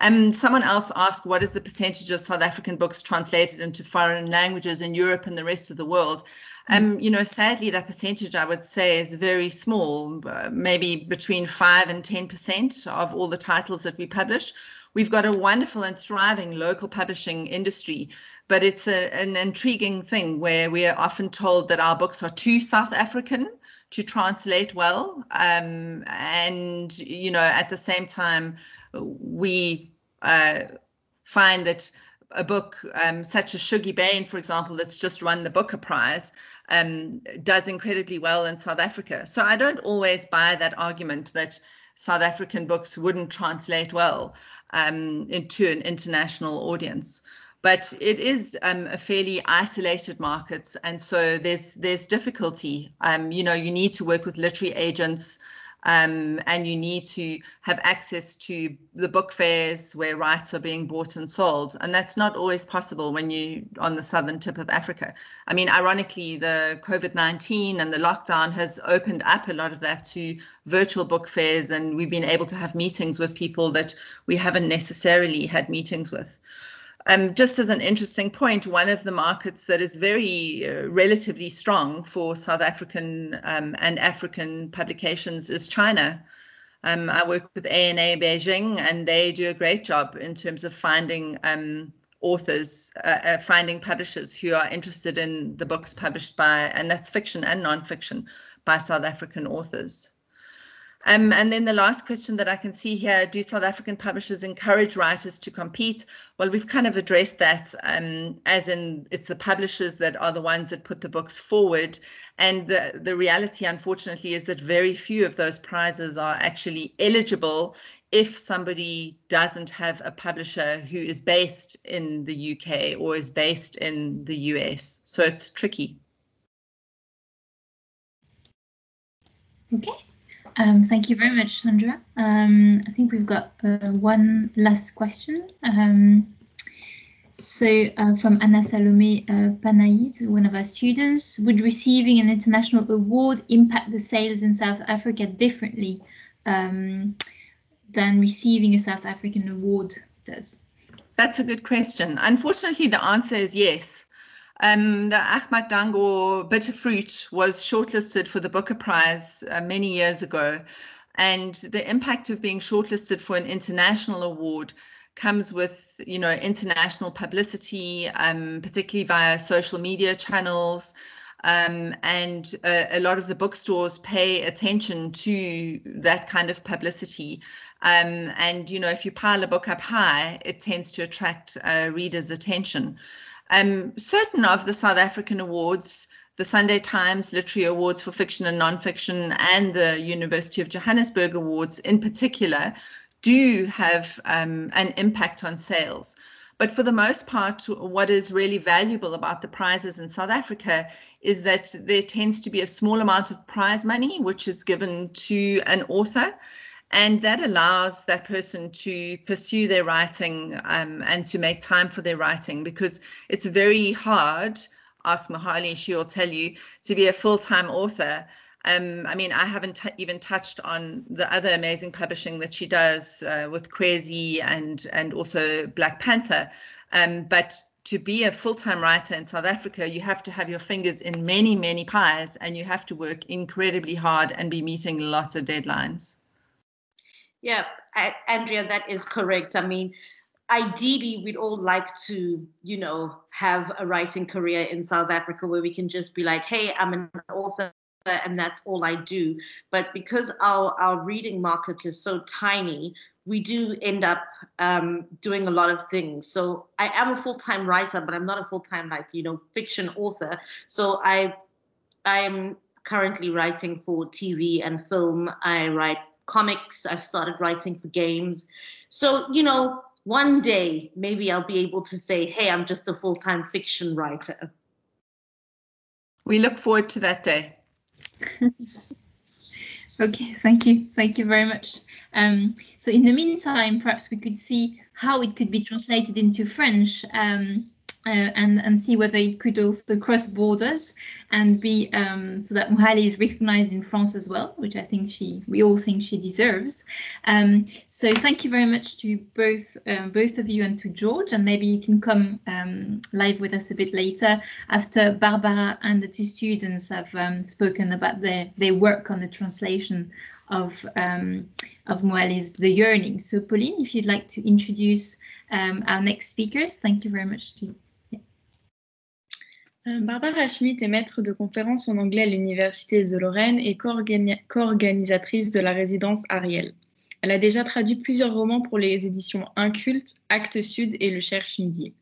um, someone else asked what is the percentage of south african books translated into foreign languages in europe and the rest of the world um, you know, sadly, that percentage I would say is very small, uh, maybe between five and 10% of all the titles that we publish. We've got a wonderful and thriving local publishing industry, but it's a, an intriguing thing where we are often told that our books are too South African to translate well. Um, and, you know, at the same time, we uh, find that a book um, such as Shuggie Bain, for example, that's just won the Booker Prize, um, does incredibly well in South Africa. So I don't always buy that argument that South African books wouldn't translate well um, into an international audience. But it is um, a fairly isolated market, and so there's there's difficulty. Um, you know, you need to work with literary agents. Um, and you need to have access to the book fairs where rights are being bought and sold. And that's not always possible when you're on the southern tip of Africa. I mean, ironically, the COVID 19 and the lockdown has opened up a lot of that to virtual book fairs, and we've been able to have meetings with people that we haven't necessarily had meetings with. Um, just as an interesting point, one of the markets that is very uh, relatively strong for South African um, and African publications is China. Um, I work with ANA Beijing, and they do a great job in terms of finding um, authors, uh, uh, finding publishers who are interested in the books published by, and that's fiction and nonfiction, by South African authors. Um, and then the last question that I can see here, do South African publishers encourage writers to compete? Well, we've kind of addressed that um, as in it's the publishers that are the ones that put the books forward. And the, the reality, unfortunately, is that very few of those prizes are actually eligible if somebody doesn't have a publisher who is based in the UK or is based in the US. So it's tricky. Okay. Um, thank you very much, Andrea. Um, I think we've got uh, one last question. Um, so uh, from Anna Salome uh, Panaid, one of our students, would receiving an international award impact the sales in South Africa differently um, than receiving a South African award does? That's a good question. Unfortunately, the answer is yes. Um, the Achmat Dangor Bitter Fruit was shortlisted for the Booker Prize uh, many years ago. And the impact of being shortlisted for an international award comes with, you know, international publicity, um, particularly via social media channels. Um, and a, a, lot of the bookstores pay attention to that kind of publicity. Um, and, you know, if you pile a book up high, it tends to attract uh, readers' attention. Um, certain of the South African awards, the Sunday Times Literary Awards for Fiction and Nonfiction, and the University of Johannesburg Awards in particular, do have um, an impact on sales. But for the most part, what is really valuable about the prizes in South Africa is that there tends to be a small amount of prize money, which is given to an author. And that allows that person to pursue their writing um, and to make time for their writing because it's very hard. Ask Mohale, she will tell you to be a full time author. Um, I mean, I haven't even touched on the other amazing publishing that she does uh, with Kwezi and and also Black Panther. Um, but to be a full-time writer in South Africa, you have to have your fingers in many, many pies, and you have to work incredibly hard and be meeting lots of deadlines. Yeah, Andrea, that is correct. I mean, ideally, we'd all like to, you know, have a writing career in South Africa where we can just be like, hey, I'm an author and that's all I do. But because our, our reading market is so tiny, we do end up um, doing a lot of things. So I am a full-time writer, but I'm not a full-time like you know fiction author. So I I'm currently writing for TV and film. I write comics. I've started writing for games. So, you know, one day maybe I'll be able to say, hey, I'm just a full time fiction writer. We look forward to that day. <laughs> okay, thank you. Thank you very much. Um, so in the meantime, perhaps we could see how it could be translated into French. Um, uh, and and see whether it could also cross borders and be um, so that Mohale is recognized in France as well, which I think she we all think she deserves. Um, so thank you very much to both um, both of you and to Georges, and maybe you can come um, live with us a bit later after Barbara and the two students have um, spoken about their their work on the translation of um, of Mohale's The Yearning. So Pauline, if you'd like to introduce our next speakers, thank you very much to euh, Barbara Schmidt est maître de conférences en anglais à l'Université de Lorraine et co-organisatrice de la résidence Ariel. Elle a déjà traduit plusieurs romans pour les éditions Inculte, Actes Sud et Le Cherche Midi.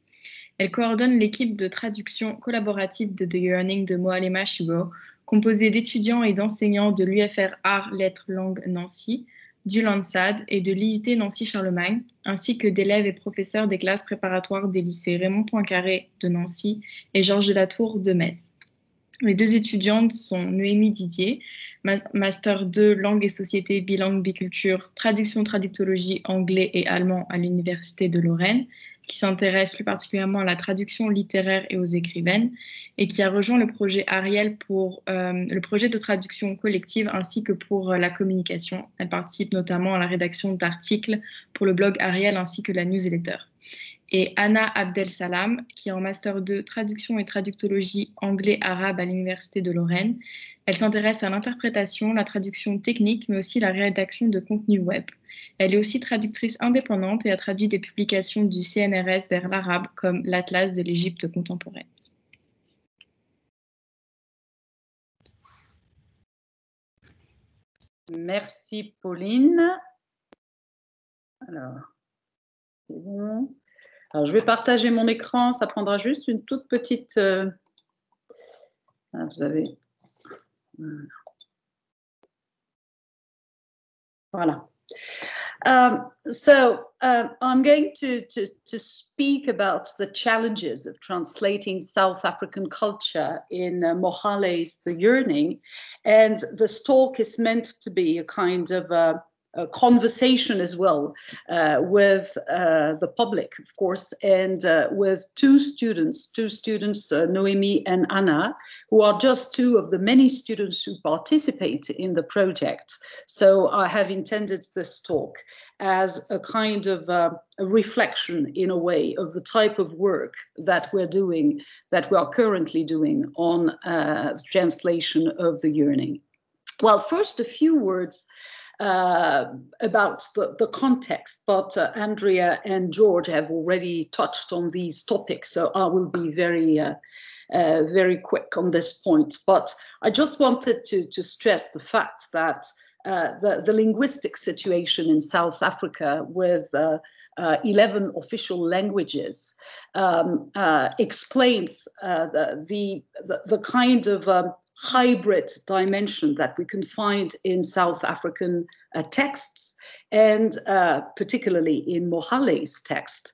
Elle coordonne l'équipe de traduction collaborative de The Yearning de Moalema Shiro, composée d'étudiants et d'enseignants de l'UFR Art Lettres Langues Nancy, du LANSAD et de l'IUT Nancy-Charlemagne, ainsi que d'élèves et professeurs des classes préparatoires des lycées Raymond Poincaré de Nancy et Georges de la Tour de Metz. Les deux étudiantes sont Noémie Didier, Master 2, langue et société, bilangue, biculture, traduction, traductologie, anglais et allemand à l'Université de Lorraine, qui s'intéresse plus particulièrement à la traduction littéraire et aux écrivaines, et qui a rejoint le projet Ariel pour euh, le projet de traduction collective ainsi que pour la communication. Elle participe notamment à la rédaction d'articles pour le blog Ariel ainsi que la newsletter et Anna Abdel Salam, qui est en Master 2 Traduction et Traductologie anglais-arabe à l'Université de Lorraine. Elle s'intéresse à l'interprétation, la traduction technique, mais aussi la rédaction de contenu web. Elle est aussi traductrice indépendante et a traduit des publications du CNRS vers l'arabe, comme l'Atlas de l'Égypte contemporaine. Merci Pauline. Alors, c'est bon. Je vais partager mon écran, ça prendra juste une toute petite... Euh... Ah, vous avez... Voilà. Um, so uh, I'm going to, to, to speak about the challenges of translating South African culture in uh, Mohale's The Yearning. And this talk is meant to be a kind of a, a conversation as well uh, with uh, the public, of course, and uh, with two students, two students, uh, Noémie and Hana, who are just two of the many students who participate in the project. So I have intended this talk as a kind of uh, a reflection, in a way, of the type of work that we're doing, that we are currently doing on uh, translation of the yearning. Well, first, a few words uh, about the, the context, but uh, Andrea and Georges have already touched on these topics, so I will be very, uh, uh very quick on this point. But I just wanted to, to stress the fact that uh, the, the linguistic situation in South Africa with uh, 11 official languages um, explains the, the, the, kind of um, hybrid dimension that we can find in South African uh, texts and uh, particularly in Mohale's text.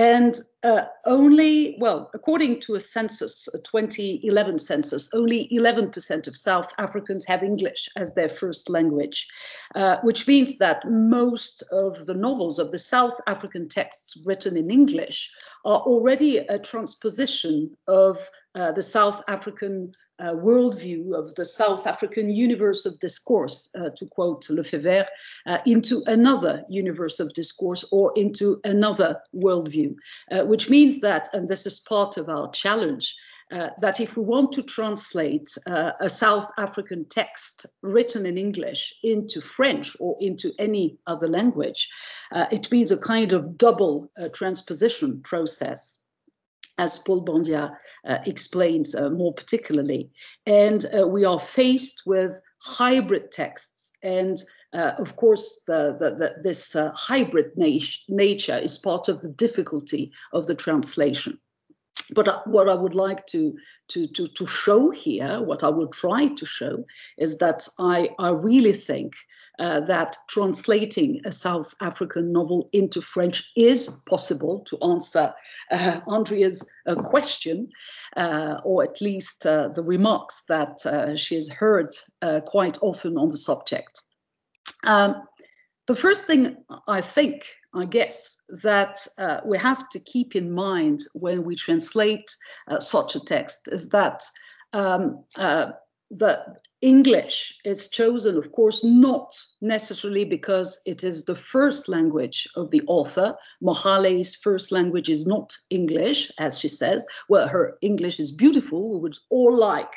And uh, only, well, according to a census, a 2011 census, only 11% of South Africans have English as their first language, uh, which means that most of the novels of the South African texts written in English are already a transposition of uh, the South African uh, worldview of the South African universe of discourse, uh, to quote Lefevere, uh, into another universe of discourse or into another worldview, uh, which means that, and this is part of our challenge, uh, that if we want to translate uh, a South African text written in English into French or into any other language, it means a kind of double transposition process as Paul Bandia uh, explains uh, more particularly. And uh, we are faced with hybrid texts. And uh, of course, the, the, the, this uh, hybrid nat nature is part of the difficulty of the translation. But uh, what I would like to, to, to, to show here, what I will try to show, is that I, I really think uh, that translating a South African novel into French is possible to answer uh, Andrea's uh, question, uh, or at least uh, the remarks that she has heard quite often on the subject. Um, the first thing I think, I guess, that we have to keep in mind when we translate such a text is that um, the English is chosen, of course, not necessarily because it is the first language of the author. Mohale's first language is not English, as she says. Well, her English is beautiful. We would all like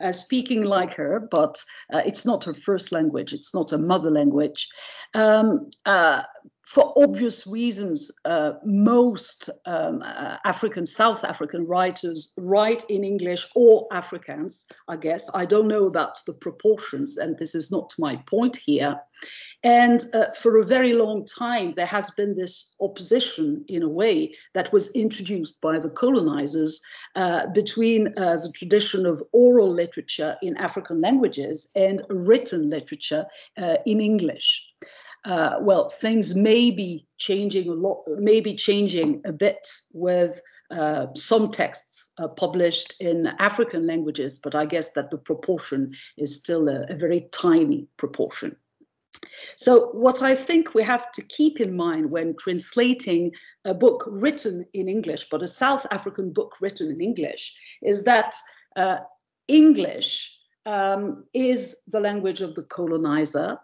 uh, speaking like her, but uh, it's not her first language. It's not a mother language. Um, uh, for obvious reasons, uh, most um, uh, African, South African writers write in English or Afrikaans, I guess. I don't know about the proportions, and this is not my point here. And uh, for a very long time, there has been this opposition, in a way, that was introduced by the colonizers uh, between uh, the tradition of oral literature in African languages and written literature uh, in English uh, well, things may be changing a lot, maybe changing a bit with uh, some texts uh, published in African languages, but I guess that the proportion is still a, a very tiny proportion. So what I think we have to keep in mind when translating a book written in English, but a South African book written in English, is that uh, English um, is the language of the colonizer.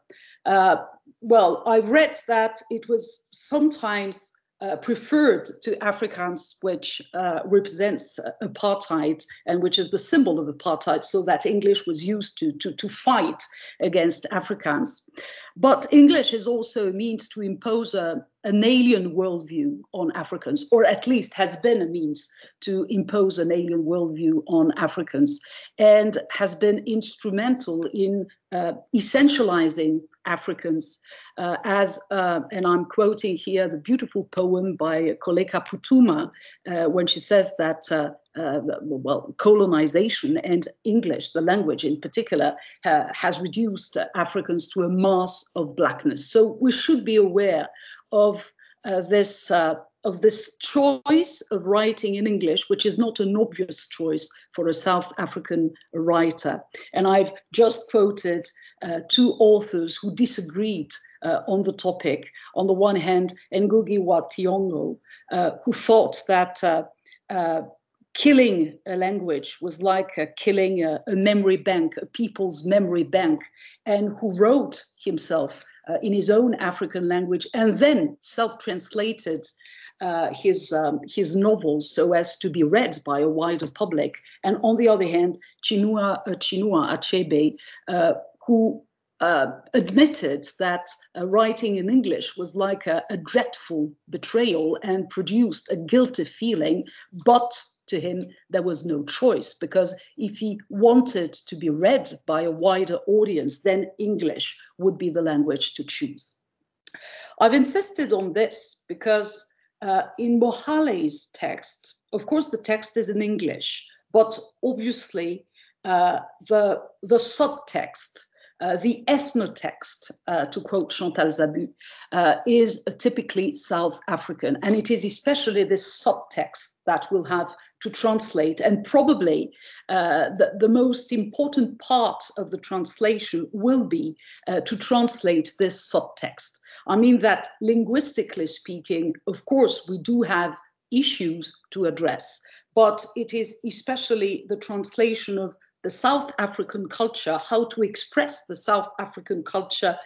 Uh, well, I've read that it was sometimes uh, preferred to Afrikaans, which uh, represents apartheid and which is the symbol of apartheid, so that English was used to, to, to fight against Afrikaans. But English is also a means to impose a, an alien worldview on Africans, or at least has been a means to impose an alien worldview on Africans, and has been instrumental in uh, essentializing Africans uh, as, uh, and I'm quoting here the beautiful poem by Koleka Putuma uh, when she says that uh, uh, well, colonization and English, the language in particular, has reduced Africans to a mass of blackness. So we should be aware of uh, this uh, of this choice of writing in English, which is not an obvious choice for a South African writer. And I've just quoted uh, two authors who disagreed uh, on the topic. On the one hand, Ngugi wa Thiong'o, who thought that killing a language was like uh, killing a, a, memory bank, a people's memory bank, and who wrote himself uh, in his own African language and then self-translated uh, his um, his novels so as to be read by a wider public. And on the other hand, Chinua uh, Chinua Achebe, uh, who uh, admitted that uh, writing in English was like a, a, dreadful betrayal and produced a guilty feeling, but to him, there was no choice because if he wanted to be read by a wider audience, then English would be the language to choose. I've insisted on this because uh, in Mohale's text, of course, the text is in English, but obviously uh, the, the subtext uh, the ethnotext, uh, to quote Chantal Zabus, uh, is typically South African. And it is especially this subtext that will have to translate. And probably uh, the, the, most important part of the translation will be uh, to translate this subtext. I mean that linguistically speaking, of course, we do have issues to address, but it is especially the translation of the South African culture, how to express the South African culture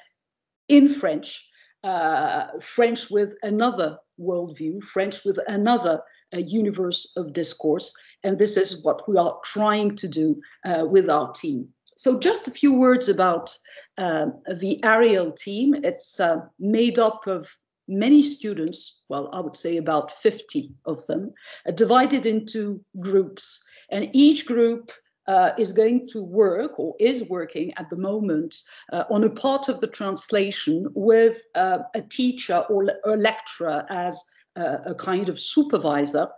in French, uh, French with another worldview, French with another uh, universe of discourse. And this is what we are trying to do uh, with our team. So just a few words about uh, the Ariel team. It's uh, made up of many students, well, I would say about 50 of them, uh, divided into groups. And each group uh, is going to work or is working at the moment uh, on a part of the translation with uh, a teacher or a lecturer as a kind of supervisor.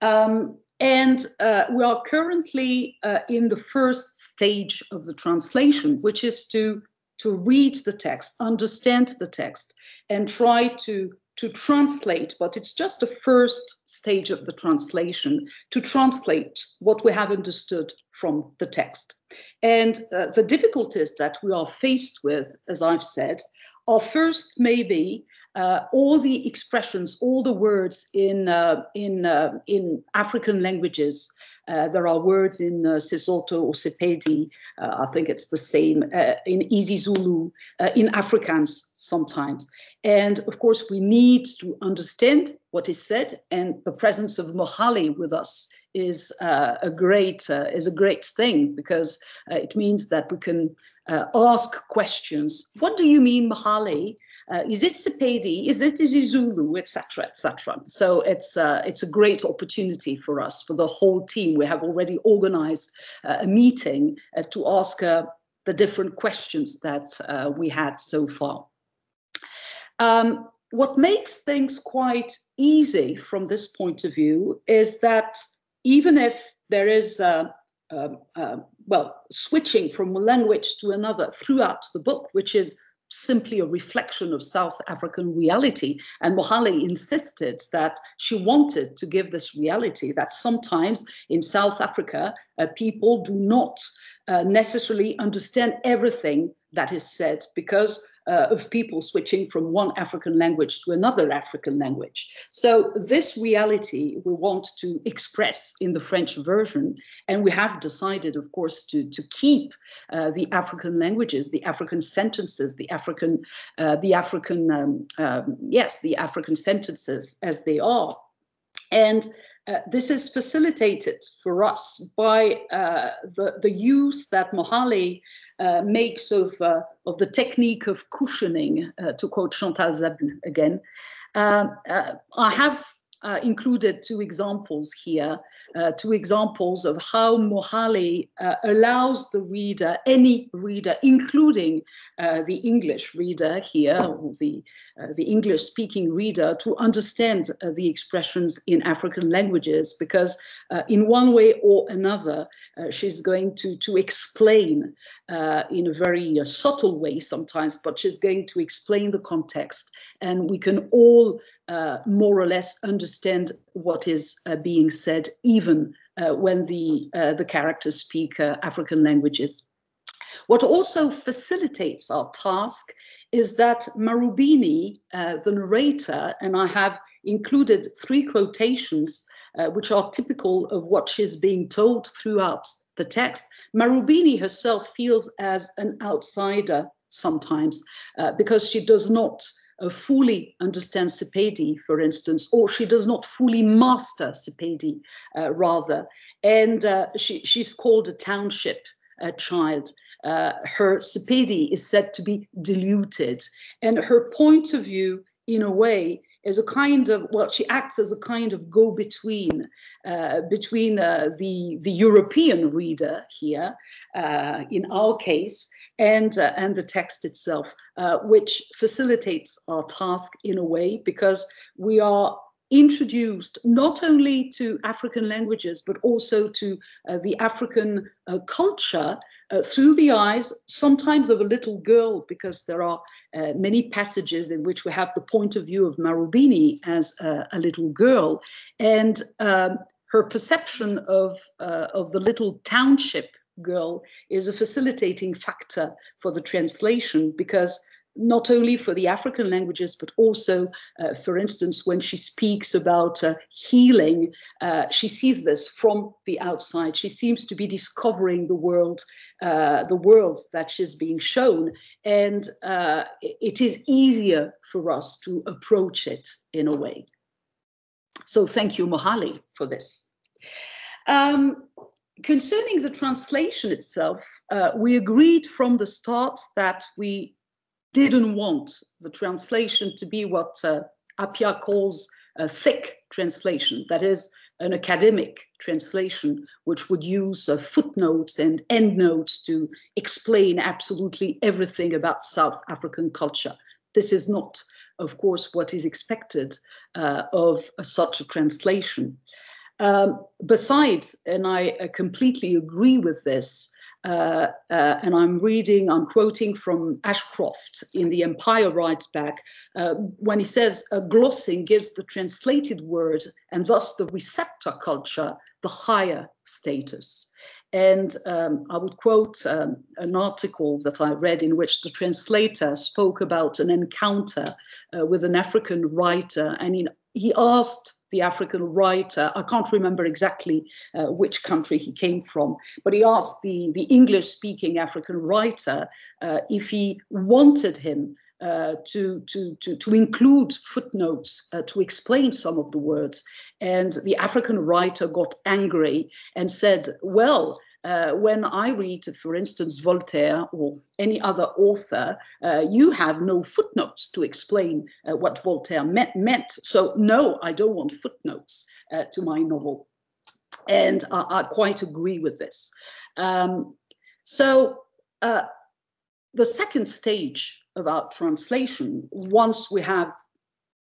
Um, and uh, we are currently uh, in the first stage of the translation, which is to, to read the text, understand the text, and try to to translate, but it's just the first stage of the translation, to translate what we have understood from the text. And uh, the difficulties that we are faced with, as I've said, are first maybe uh, all the expressions, all the words in uh, in uh, in African languages. Uh, there are words in uh, Sesotho or Sepedi. Uh, I think it's the same in isiZulu, in Afrikaans sometimes. And of course, we need to understand what is said, and the presence of Mohale with us is a great is a great thing because it means that we can ask questions. What do you mean, Mohale? Uh, is it Sepedi? Is it isiZulu, etc., etc. So it's uh, it's a great opportunity for us, for the whole team. We have already organized a meeting to ask the different questions that we had so far. Um, what makes things quite easy from this point of view is that even if there is, uh, uh, uh, well, switching from one language to another throughout the book, which is simply a reflection of South African reality. And Mohale insisted that she wanted to give this reality that sometimes in South Africa, uh, people do not uh, necessarily understand everything that is said because uh, of people switching from one African language to another African language. So this reality we want to express in the French version, and we have decided, of course, to, to keep uh, the African languages, the African sentences, the African, uh, the African, um, um, yes, the African sentences as they are. And uh, this is facilitated for us by uh, the, the use that Mohale uh, makes of, uh, of the technique of cushioning, uh, to quote Chantal Zabus again. Um, uh, I have uh, included two examples here, uh, two examples of how Mohale uh, allows the reader, any reader, including uh, the English reader here, or the, uh, the English speaking reader, to understand uh, the expressions in African languages, because in one way or another, she's going to, to explain in a very subtle way sometimes, but she's going to explain the context, and we can all uh, more or less understand what is uh, being said, even uh, when the, uh, the characters speak uh, African languages. What also facilitates our task is that Marubini, uh, the narrator, and I have included three quotations which are typical of what she's being told throughout the text. Marubini herself feels as an outsider sometimes because she does not uh, fully understands Sepedi, for instance, or she does not fully master Sepedi, uh, rather. And uh, she, she's called a township uh, child. Uh, her Sepedi is said to be diluted. And her point of view, in a way, is a kind of well she acts as a kind of go between uh, between uh, the the European reader here uh, in our case and uh, and the text itself uh, which facilitates our task in a way because we are introduced not only to African languages, but also to uh, the African uh, culture uh, through the eyes, sometimes of a little girl, because there are uh, many passages in which we have the point of view of Marubini as a little girl. And um, her perception of, uh, of the little township girl is a facilitating factor for the translation because not only for the African languages, but also, uh, for instance, when she speaks about uh, healing, uh, she sees this from the outside. She seems to be discovering the world, uh, the world that she's being shown, and uh, it is easier for us to approach it in a way. So thank you, Mohale, for this. Um, concerning the translation itself, uh, we agreed from the start that we didn't want the translation to be what uh, Appiah calls a thick translation, that is, an academic translation, which would use uh, footnotes and endnotes to explain absolutely everything about South African culture. This is not, of course, what is expected uh, of such a translation. Um, besides, and I uh, completely agree with this, uh, uh, and I'm reading, I'm quoting from Ashcroft in The Empire Writes Back, uh, when he says, a glossing gives the translated word and thus the receptor culture the higher status. And um, I would quote um, an article that I read in which the translator spoke about an encounter uh, with an African writer, and in, he asked the African writer. I can't remember exactly uh, which country he came from, but he asked the, the English speaking African writer uh, if he wanted him uh, to, to, to, to include footnotes uh, to explain some of the words. And the African writer got angry and said, Well, uh, when I read, for instance, Voltaire or any other author, uh, you have no footnotes to explain uh, what Voltaire meant, meant. So, no, I don't want footnotes uh, to my novel. And I, I quite agree with this. Um, so, uh, the second stage about translation, once we have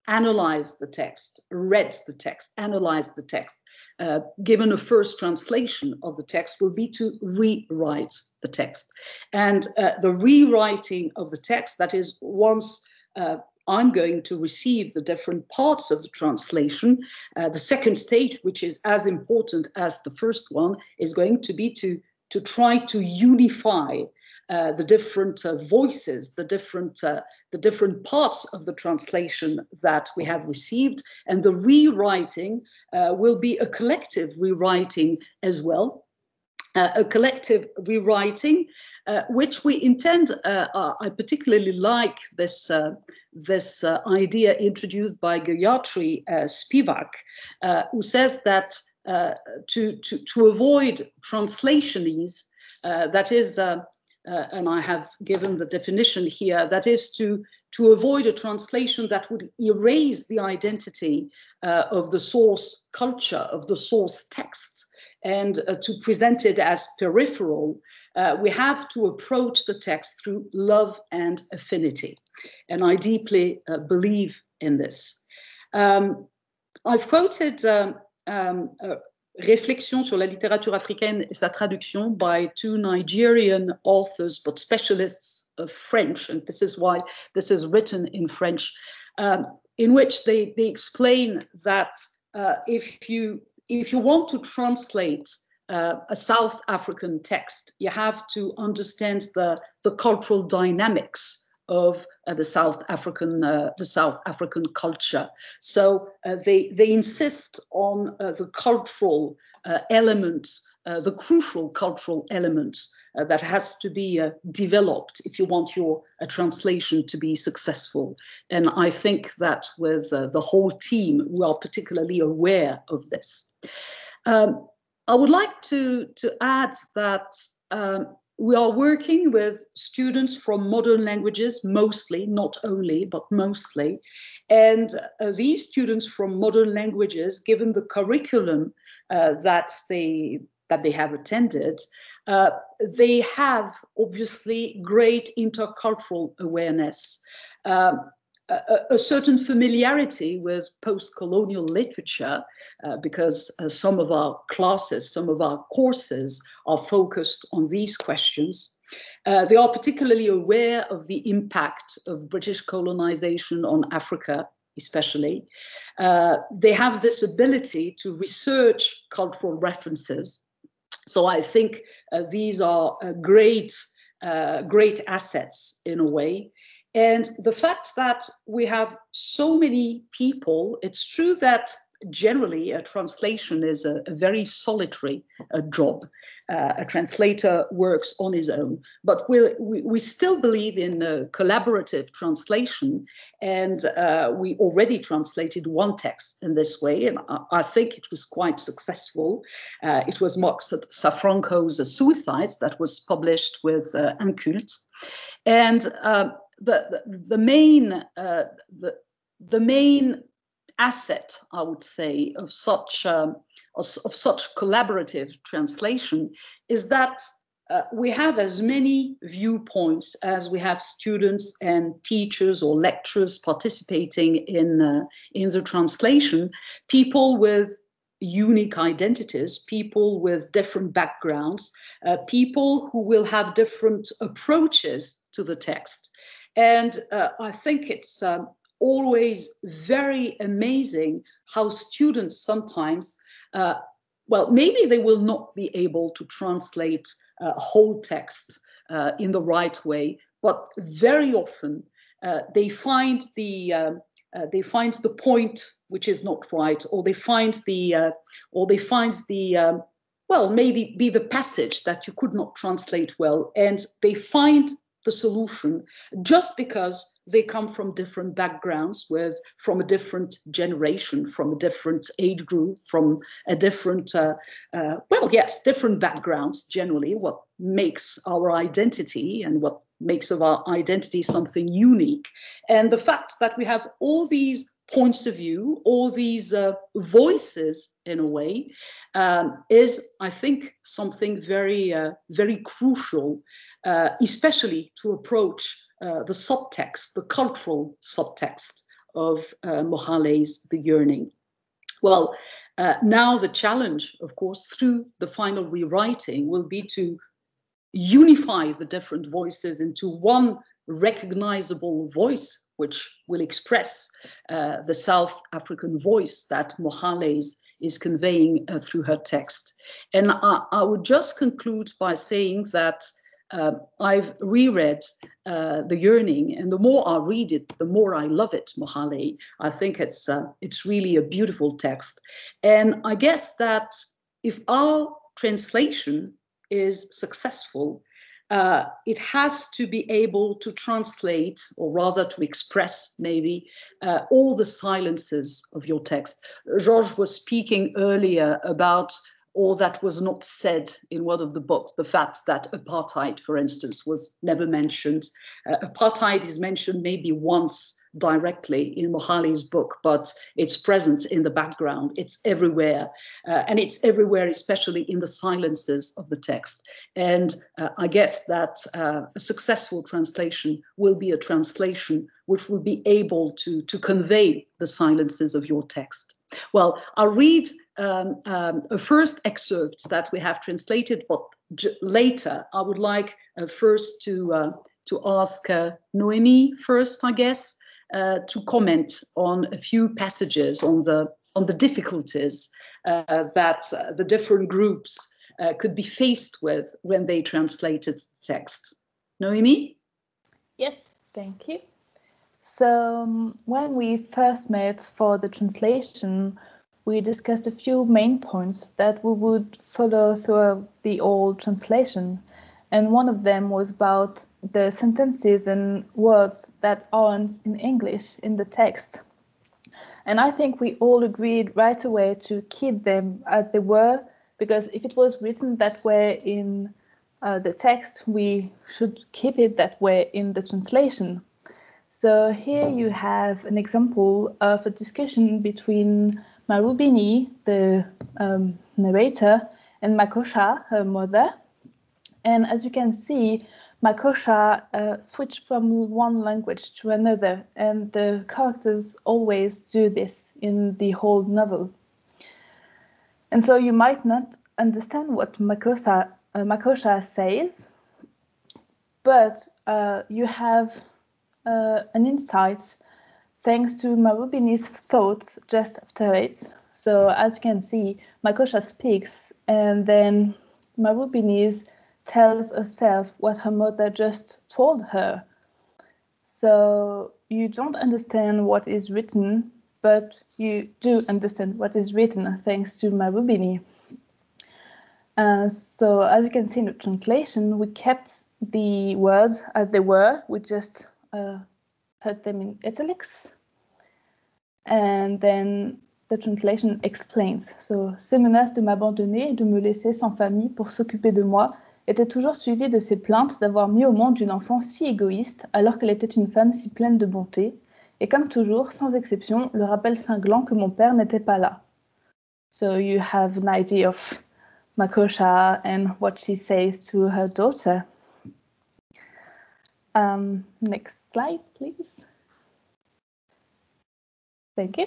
analyzed the text, read the text, analyzed the text, uh, given a first translation of the text, will be to rewrite the text. And uh, the rewriting of the text, that is, once uh, I'm going to receive the different parts of the translation. Uh, the second stage, which is as important as the first one, is going to be to, to try to unify uh, the different uh, voices, the different uh, the different parts of the translation that we have received, and the rewriting uh, will be a collective rewriting as well. Uh, a collective rewriting, which we intend. I particularly like this this idea introduced by Gayatri Spivak, who says that to, to to avoid translationese, that is uh, and I have given the definition here, that is to, to avoid a translation that would erase the identity uh, of the source culture, of the source text, and uh, to present it as peripheral, uh, we have to approach the text through love and affinity. And I deeply uh, believe in this. Um, I've quoted um, um, Réflexion sur la littérature africaine et sa traduction by two Nigerian authors, but specialists of French, and this is why this is written in French, um, in which they, they explain that uh, if you if you want to translate uh, a South African text, you have to understand the, the cultural dynamics of uh, the South African uh, the South African culture. So uh, they they insist on uh, the cultural uh, element, uh, the crucial cultural element that has to be developed if you want your translation to be successful. And I think that with the whole team, we are particularly aware of this. Um, I would like to to add that. Um, we are working with students from modern languages, mostly, not only, but mostly. And uh, these students from modern languages, given the curriculum uh, that they that they have attended, uh, they have obviously great intercultural awareness. Um, a, a, certain familiarity with post-colonial literature uh, because uh, some of our classes, some of our courses are focused on these questions. Uh, they are particularly aware of the impact of British colonization on Africa, especially. Uh, they have this ability to research cultural references. So I think uh, these are uh, great, great assets in a way. And the fact that we have so many people, it's true that generally a translation is a, a very solitary job. Uh, a translator works on his own, but we, we still believe in collaborative translation. And uh, we already translated one text in this way, and I, I think it was quite successful. Uh, it was Mark SaFranko's Suicides that was published with uh. And uh, the, the, main uh, the, the main asset, I would say, of such um, of, of, such collaborative translation is that uh, we have as many viewpoints as we have students and teachers or lecturers participating in uh, in the translation. People with unique identities, people with different backgrounds, uh, people who will have different approaches to the text. And uh, I think it's um, always very amazing how students sometimes, uh, well, maybe they will not be able to translate a whole text uh, in the right way, but very often uh, they find the um, uh, they find the point which is not right, or they find the uh, or they find the um, well maybe be the passage that you could not translate well, and they find the solution just because they come from different backgrounds with from a different generation from a different age group from a different uh, uh, well yes different backgrounds generally what makes our identity and what makes of our identity something unique. And the fact that we have all these points of view all these uh, voices in a way um, is i think something very uh, very crucial uh, especially to approach uh, the subtext, the cultural subtext of uh, Mohale's The Yearning. Well, uh, now the challenge, of course, through the final rewriting will be to unify the different voices into one recognizable voice, which will express uh, the South African voice that Mohale's is conveying uh, through her text. And I, I, would just conclude by saying that uh, I've reread uh, The Yearning, and the more I read it, the more I love it, Mohale. I think it's, uh, it's really a beautiful text. And I guess that if our translation is successful, uh, it has to be able to translate, or rather to express maybe, uh, all the silences of your text. Georges was speaking earlier about all that was not said in one of the books, the fact that apartheid, for instance, was never mentioned. Uh, apartheid is mentioned maybe once directly in Mohale's book, but it's present in the background. It's everywhere. Uh, and it's everywhere, especially in the silences of the text. And uh, I guess that uh, a successful translation will be a translation which will be able to, to convey the silences of your text. Well, I'll read um, um, a first excerpt that we have translated, but later I would like uh, first to uh, to ask uh, Noemi first, I guess, uh, to comment on a few passages on the on the difficulties uh, that uh, the different groups could be faced with when they translated the text. Noemi? Yes, thank you. So um, when we first met for the translation, we discussed a few main points that we would follow through the old translation and one of them was about the sentences and words that aren't in English in the text. And I think we all agreed right away to keep them as they were, because if it was written that way in uh, the text, we should keep it that way in the translation. So here you have an example of a discussion between Marubini, the um, narrator, and Makosha, her mother, and as you can see, Makosha uh, switched from one language to another, and the characters always do this in the whole novel. And so you might not understand what Makosha, uh, Makosha says, but uh, you have uh, an insight thanks to Marubini's thoughts just after it. So as you can see, Makosha speaks, and then Marubini's tells herself what her mother just told her. So you don't understand what is written, but you do understand what is written thanks to Marubini. Uh, so as you can see in the translation, we kept the words as they were. We just uh, put them in italics. And then the translation explains. So, ces menaces de m'abandonner et de me laisser sans famille pour s'occuper de moi était toujours suivi de ses plaintes d'avoir mis au monde une enfant si égoïste alors qu'elle était une femme si pleine de bonté, et comme toujours, sans exception, le rappel cinglant que mon père n'était pas là. So you have an idea of Makosha and what she says to her daughter. Um, next slide, please. Thank you.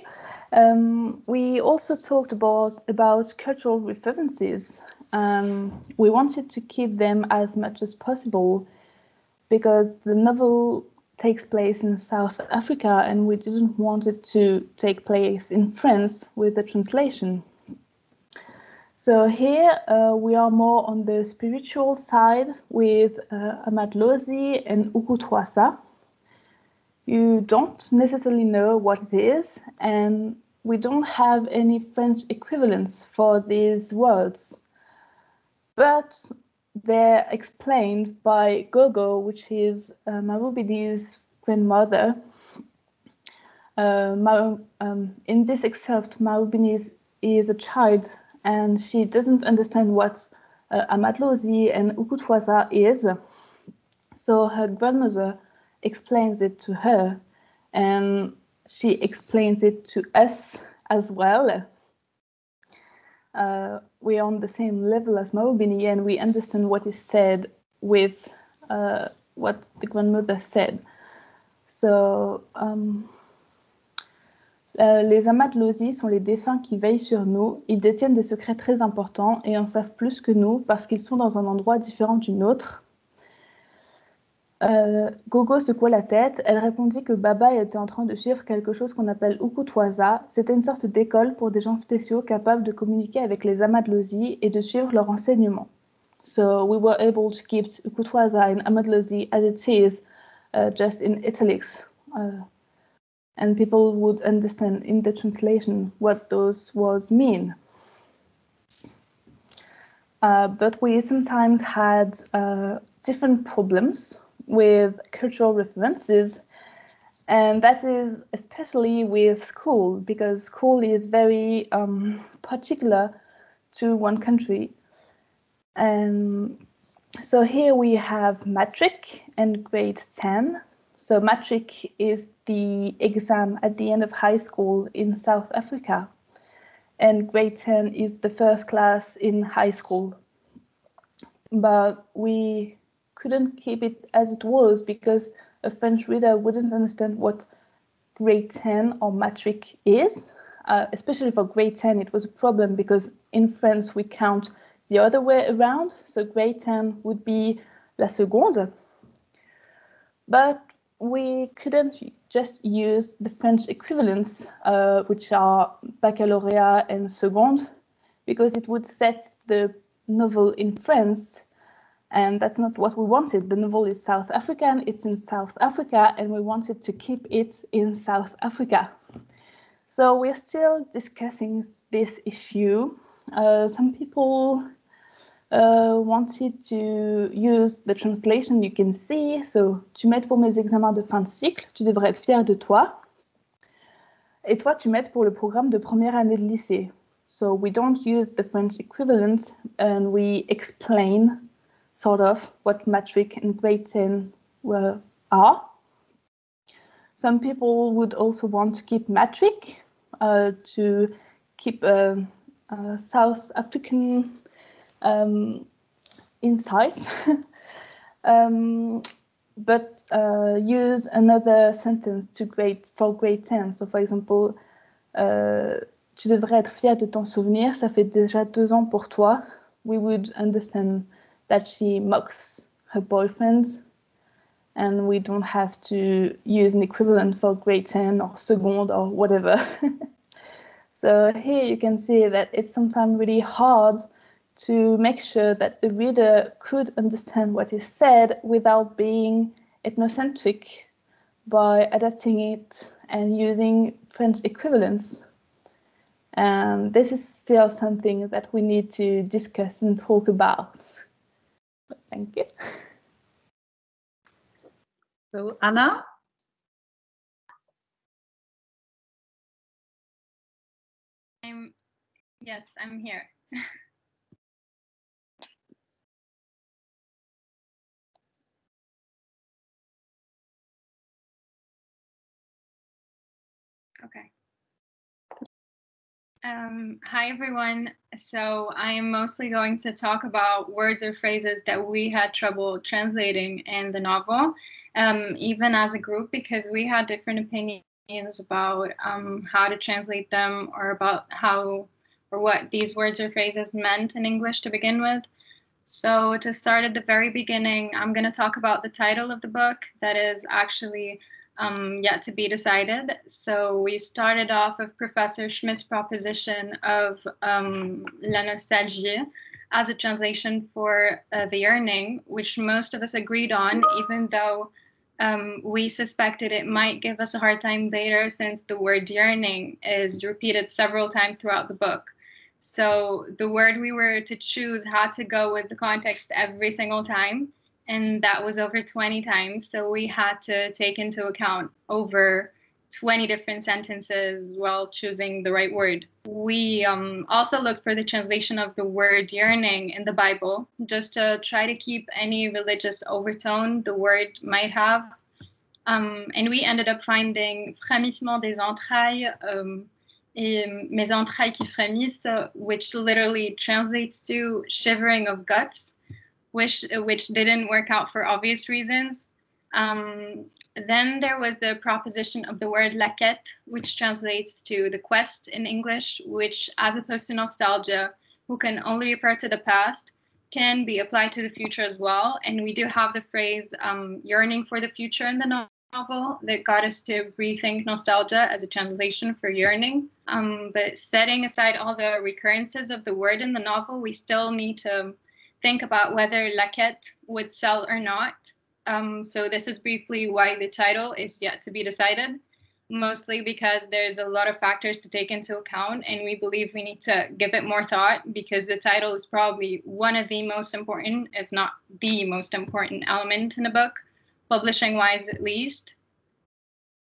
Um, we also talked about, about cultural references um, we wanted to keep them as much as possible because the novel takes place in South Africa and we didn't want it to take place in France with the translation. So here uh, we are more on the spiritual side with uh, Amadlozi and Ukutwasa. You don't necessarily know what it is and we don't have any French equivalents for these words but they're explained by Gogo, which is uh, Marubini's grandmother. Uh, um, in this excerpt, Marubeni is, is, a child and she doesn't understand what uh, Amadlozi and Ukutwasa is. So her grandmother explains it to her and she explains it to us as well uh, we're on the same level as Marubeni and we understand what is said with uh, what the grandmother said. So um, Euh, les Amadlozi sont les défunts qui veillent sur nous. Ils détiennent des secrets très importants et en savent plus que nous parce qu'ils sont dans un endroit différent du nôtre. Euh, Gogo secoua la tête. Elle répondit que Baba était en train de suivre quelque chose qu'on appelle Ukutwaza. C'était une sorte d'école pour des gens spéciaux capables de communiquer avec les Amadlozi et de suivre leurs enseignements. So we were able to keep Ukutwaza in Amadlozi as it is, uh, just in italics. Uh, and people would understand in the translation what those words mean. Uh, but we sometimes had uh, different problems with cultural references, and that is especially with school, because school is very um, particular to one country. And so here we have matric and grade 10. So matric is the exam at the end of high school in South Africa. And grade 10 is the first class in high school. But we couldn't keep it as it was because a French reader wouldn't understand what grade 10 or matric is. Uh, especially for grade 10, it was a problem because in France we count the other way around. So grade 10 would be la seconde. But we couldn't just use the French equivalents, uh, which are baccalaureate and seconde, because it would set the novel in France. And that's not what we wanted. The novel is South African, it's in South Africa, and we wanted to keep it in South Africa. So we're still discussing this issue. Uh, some people uh, wanted to use the translation you can see. So, tu m'aides pour mes examens de fin de cycle, tu devrais être fier de toi. Et toi, tu m'aides pour le programme de première année de lycée. So, we don't use the French equivalent and we explain sort of what matric and grade 10 were, are. Some people would also want to keep matric uh, to keep a, a South African um, insights, <laughs> um, but uh, use another sentence to grade for grade 10. So, for example, uh, tu devrais être fier de ton souvenir, ça fait déjà deux ans pour toi. We would understand that she mocks her boyfriend, and we don't have to use an equivalent for grade 10 or second or whatever. <laughs> so, here you can see that it's sometimes really hard to make sure that the reader could understand what is said without being ethnocentric by adapting it and using French equivalents. And this is still something that we need to discuss and talk about. Thank you. So, Anna? I'm, yes, I'm here. <laughs> Um, hi, everyone. So I am mostly going to talk about words or phrases that we had trouble translating in the novel, um, even as a group, because we had different opinions about um, how to translate them or about how or what these words or phrases meant in English to begin with. So to start at the very beginning, I'm going to talk about the title of the book that is actually um, yet to be decided. So we started off with Professor Schmidt's proposition of um, La Nostalgie as a translation for uh, the yearning, which most of us agreed on, even though um, we suspected it might give us a hard time later since the word yearning is repeated several times throughout the book. So the word we were to choose had to go with the context every single time and that was over 20 times. So we had to take into account over 20 different sentences while choosing the right word. We um, also looked for the translation of the word yearning in the Bible, just to try to keep any religious overtone the word might have. Um, and we ended up finding frémissement des entrailles, um, mes entrailles qui frémissent, which literally translates to shivering of guts which which didn't work out for obvious reasons. Um, then there was the proposition of the word la which translates to the quest in English, which, as opposed to nostalgia, who can only refer to the past, can be applied to the future as well. And we do have the phrase um, yearning for the future in the novel that got us to rethink nostalgia as a translation for yearning. Um, but setting aside all the recurrences of the word in the novel, we still need to think about whether La Quête would sell or not. Um, so this is briefly why the title is yet to be decided, mostly because there's a lot of factors to take into account, and we believe we need to give it more thought because the title is probably one of the most important, if not the most important element in the book, publishing wise at least.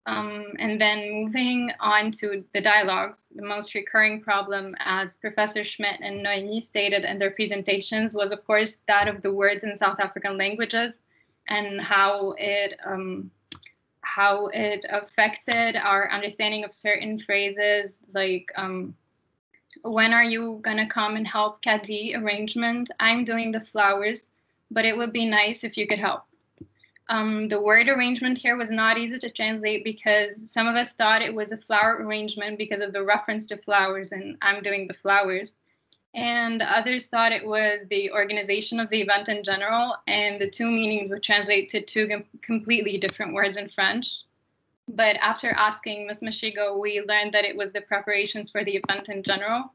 Um, and then moving on to the dialogues, the most recurring problem, as Professor Schmidt and Noemi stated in their presentations, was of course that of the words in South African languages and how it um, how it affected our understanding of certain phrases like um, when are you gonna come and help Kadi arrangement? I'm doing the flowers, but it would be nice if you could help. Um, the word arrangement here was not easy to translate because some of us thought it was a flower arrangement because of the reference to flowers and I'm doing the flowers. And others thought it was the organization of the event in general, and the two meanings would translate to two com- completely different words in French. But after asking Ms. Mashigo, we learned that it was the preparations for the event in general.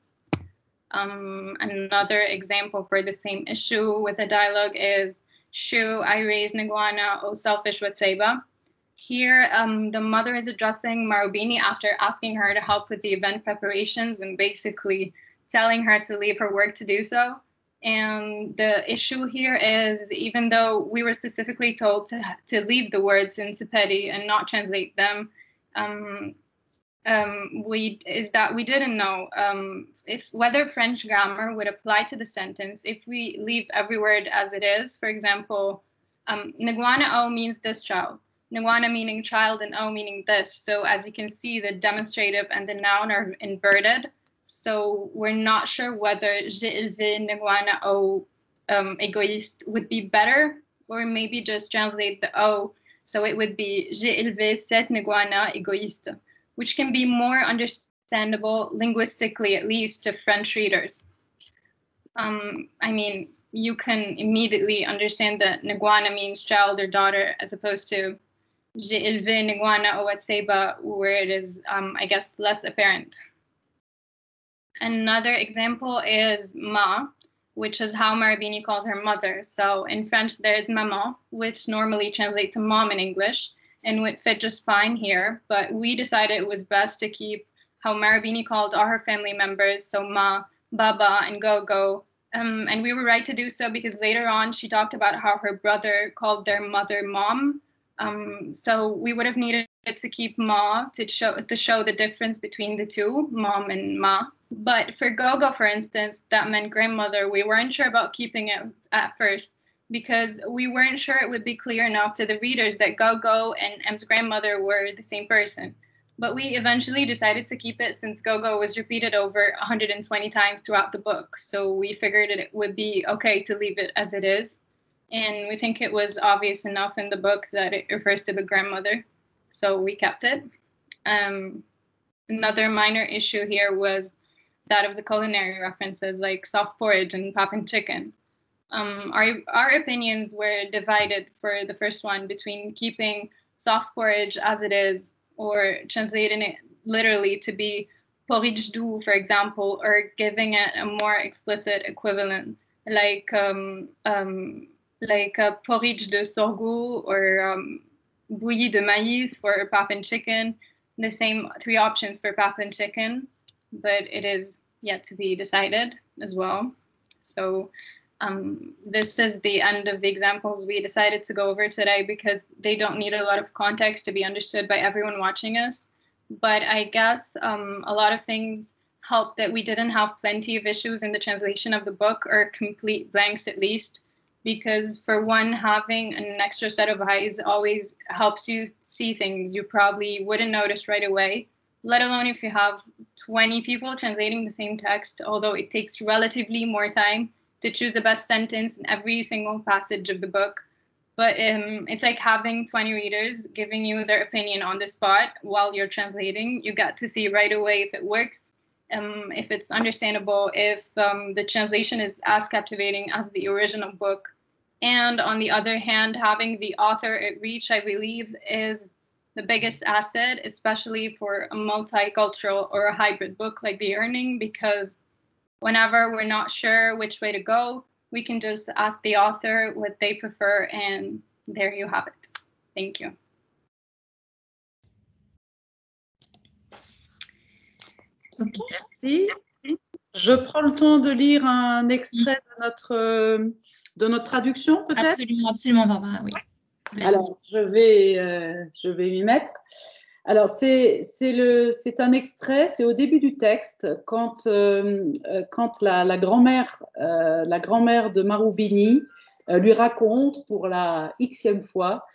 Um, another example for the same issue with the dialogue is Shu, I raised Ngwana, O selfish Watseba. Here, um, the mother is addressing Marubini after asking her to help with the event preparations and basically telling her to leave her work to do so. And the issue here is even though we were specifically told to, to leave the words in Sepedi and not translate them, um, um, we is that we didn't know um, if whether French grammar would apply to the sentence if we leave every word as it is. For example, um, O means this child. Ngwana meaning child and O meaning this. So as you can see, the demonstrative and the noun are inverted. So we're not sure whether j'ai élevé Ngwana O um, égoïste would be better, or maybe just translate the O. So it would be j'ai élevé cette Ngwana égoïste which can be more understandable linguistically, at least to French readers. Um, I mean, you can immediately understand that Ngwana means child or daughter, as opposed to J'ai élevé Ngwana Owatseba, where it is, um, I guess, less apparent. Another example is Ma, which is how Marubini calls her mother. So in French, there is maman, which normally translates to mom in English and would fit just fine here. But we decided it was best to keep how Marubini called all her family members, so Ma, Baba, and Gogo. Um, and we were right to do so because later on she talked about how her brother called their mother Mom. Um, so we would have needed to keep Ma to show to show the difference between the two, Mom and Ma. But for Gogo, for instance, that meant grandmother. We weren't sure about keeping it at first because we weren't sure it would be clear enough to the readers that Gogo and M's grandmother were the same person. But we eventually decided to keep it since Gogo was repeated over 120 times throughout the book. So we figured it would be okay to leave it as it is. And we think it was obvious enough in the book that it refers to the grandmother. So we kept it. Um, another minor issue here was that of the culinary references like soft porridge and popping chicken um, our, our opinions were divided for the first one between keeping soft porridge as it is or translating it literally to be porridge doux, for example, or giving it a more explicit equivalent like um, um, like a porridge de sorgho or um, bouillie de maïs for pap and chicken. The same three options for pap and chicken, but it is yet to be decided as well. So um, this is the end of the examples we decided to go over today because they don't need a lot of context to be understood by everyone watching us. But I guess um, a lot of things helped that we didn't have plenty of issues in the translation of the book or complete blanks at least because for one having an extra set of eyes always helps you see things you probably wouldn't notice right away let alone if you have 20 people translating the same text although it takes relatively more time to choose the best sentence in every single passage of the book. but um, it's like having 20 readers giving you their opinion on the spot while you're translating. You got to see right away if it works, um, if it's understandable, if um, the translation is as captivating as the original book. And on the other hand, having the author at reach, I believe, is the biggest asset, especially for a multicultural or a hybrid book like The Yearning, because whenever we're not sure which way to go, we can just ask the author what they prefer, and there you have it. Thank you. Okay. Merci. Je prends le temps de lire un extrait de notre, de notre traduction, peut-être? Absolument, absolument, Barbara, oui. Alors, je vais, euh, je vais m'y mettre. Alors, c'est un extrait, c'est au début du texte, quand, euh, euh, quand la, la grand-mère euh, grand-mère de Marubini euh, lui raconte pour la xème fois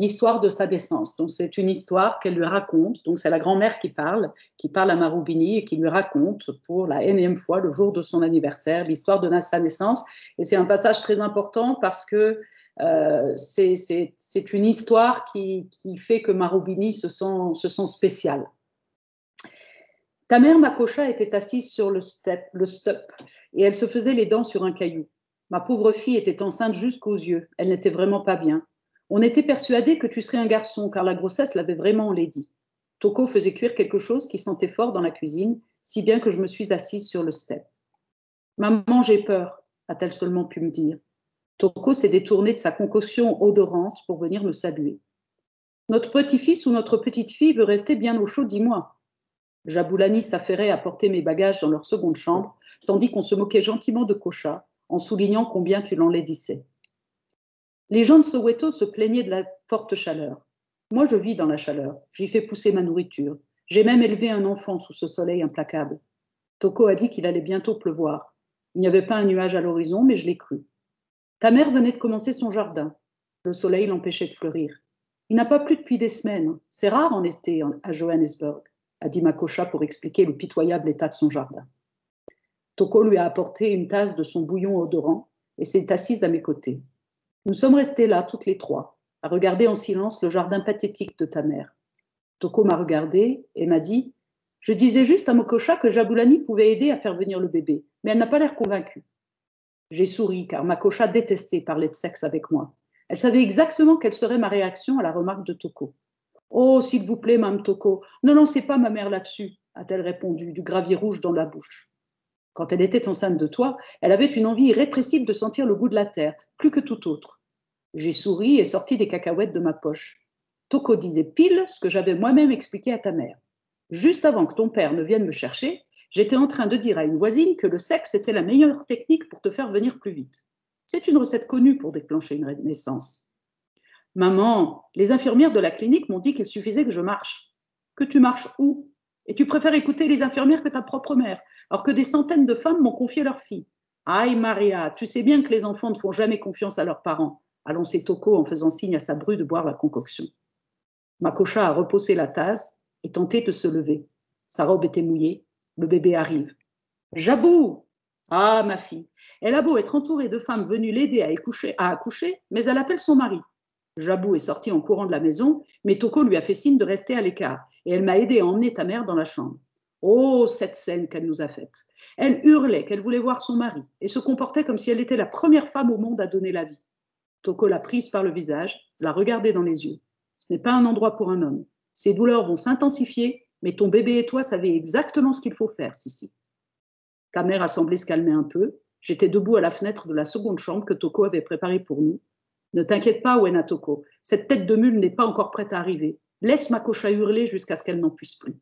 l'histoire de sa naissance. Donc, c'est une histoire qu'elle lui raconte. Donc, c'est la grand-mère qui parle, qui parle à Marubini et qui lui raconte pour la énième fois, le jour de son anniversaire, l'histoire de sa naissance. Et c'est un passage très important parce que euh, c'est une histoire qui, fait que Marubini se sent, se sent spécial. Ta mère Makocha était assise sur le step, le step et elle se faisait les dents sur un caillou. Ma pauvre fille était enceinte jusqu'aux yeux. Elle n'était vraiment pas bien. On était persuadé que tu serais un garçon car la grossesse l'avait vraiment enlaidi. Toko faisait cuire quelque chose qui sentait fort dans la cuisine, si bien que je me suis assise sur le step. Maman, j'ai peur, a-t-elle seulement pu me dire. Toko s'est détourné de sa concoction odorante pour venir me saluer. Notre petit-fils ou notre petite-fille veut rester bien au chaud, dis-moi. Jaboulani s'affairait à porter mes bagages dans leur seconde chambre, tandis qu'on se moquait gentiment de Kocha, en soulignant combien tu l'enlaidissais. Les gens de Soweto se plaignaient de la forte chaleur. Moi, je vis dans la chaleur. J'y fais pousser ma nourriture. J'ai même élevé un enfant sous ce soleil implacable. Toko a dit qu'il allait bientôt pleuvoir. Il n'y avait pas un nuage à l'horizon, mais je l'ai cru. Ta mère venait de commencer son jardin. Le soleil l'empêchait de fleurir. Il n'a pas plu depuis des semaines. C'est rare en été à Johannesburg, a dit Makocha pour expliquer le pitoyable état de son jardin. Toko lui a apporté une tasse de son bouillon odorant et s'est assise à mes côtés. Nous sommes restés là, toutes les trois, à regarder en silence le jardin pathétique de ta mère. Toko m'a regardé et m'a dit Je disais juste à Makocha que Jaboulani pouvait aider à faire venir le bébé, mais elle n'a pas l'air convaincue. J'ai souri car Makocha détestait parler de sexe avec moi. Elle savait exactement quelle serait ma réaction à la remarque de Toko. Oh, s'il vous plaît, Mme Toko, ne lancez pas ma mère là-dessus, a-t-elle répondu, du gravier rouge dans la bouche. Quand elle était enceinte de toi, elle avait une envie irrépressible de sentir le goût de la terre, plus que tout autre. J'ai souri et sorti des cacahuètes de ma poche. Toko disait pile ce que j'avais moi-même expliqué à ta mère. Juste avant que ton père ne vienne me chercher, J'étais en train de dire à une voisine que le sexe était la meilleure technique pour te faire venir plus vite. C'est une recette connue pour déclencher une naissance. Maman, les infirmières de la clinique m'ont dit qu'il suffisait que je marche. Que tu marches où? Et tu préfères écouter les infirmières que ta propre mère, alors que des centaines de femmes m'ont confié leur fille. Aïe Maria, tu sais bien que les enfants ne font jamais confiance à leurs parents, a lancé Toko en faisant signe à sa bru de boire la concoction. Makocha a reposé la tasse et tenté de se lever. Sa robe était mouillée, le bébé arrive. Jabou Ah, ma fille. Elle a beau être entourée de femmes venues l'aider à, accoucher, mais elle appelle son mari. Jabou est sortie en courant de la maison, mais Toko lui a fait signe de rester à l'écart, et elle m'a aidé à emmener ta mère dans la chambre. Oh, cette scène qu'elle nous a faite. Elle hurlait qu'elle voulait voir son mari, et se comportait comme si elle était la première femme au monde à donner la vie. Toko l'a prise par le visage, l'a regardée dans les yeux. Ce n'est pas un endroit pour un homme. Ses douleurs vont s'intensifier mais ton bébé et toi savez exactement ce qu'il faut faire, Sissi. Ta mère a semblé se calmer un peu. J'étais debout à la fenêtre de la seconde chambre que Toko avait préparée pour nous. Ne t'inquiète pas, Wena Toko. Cette tête de mule n'est pas encore prête à arriver. Laisse ma coche hurler jusqu'à ce qu'elle n'en puisse plus.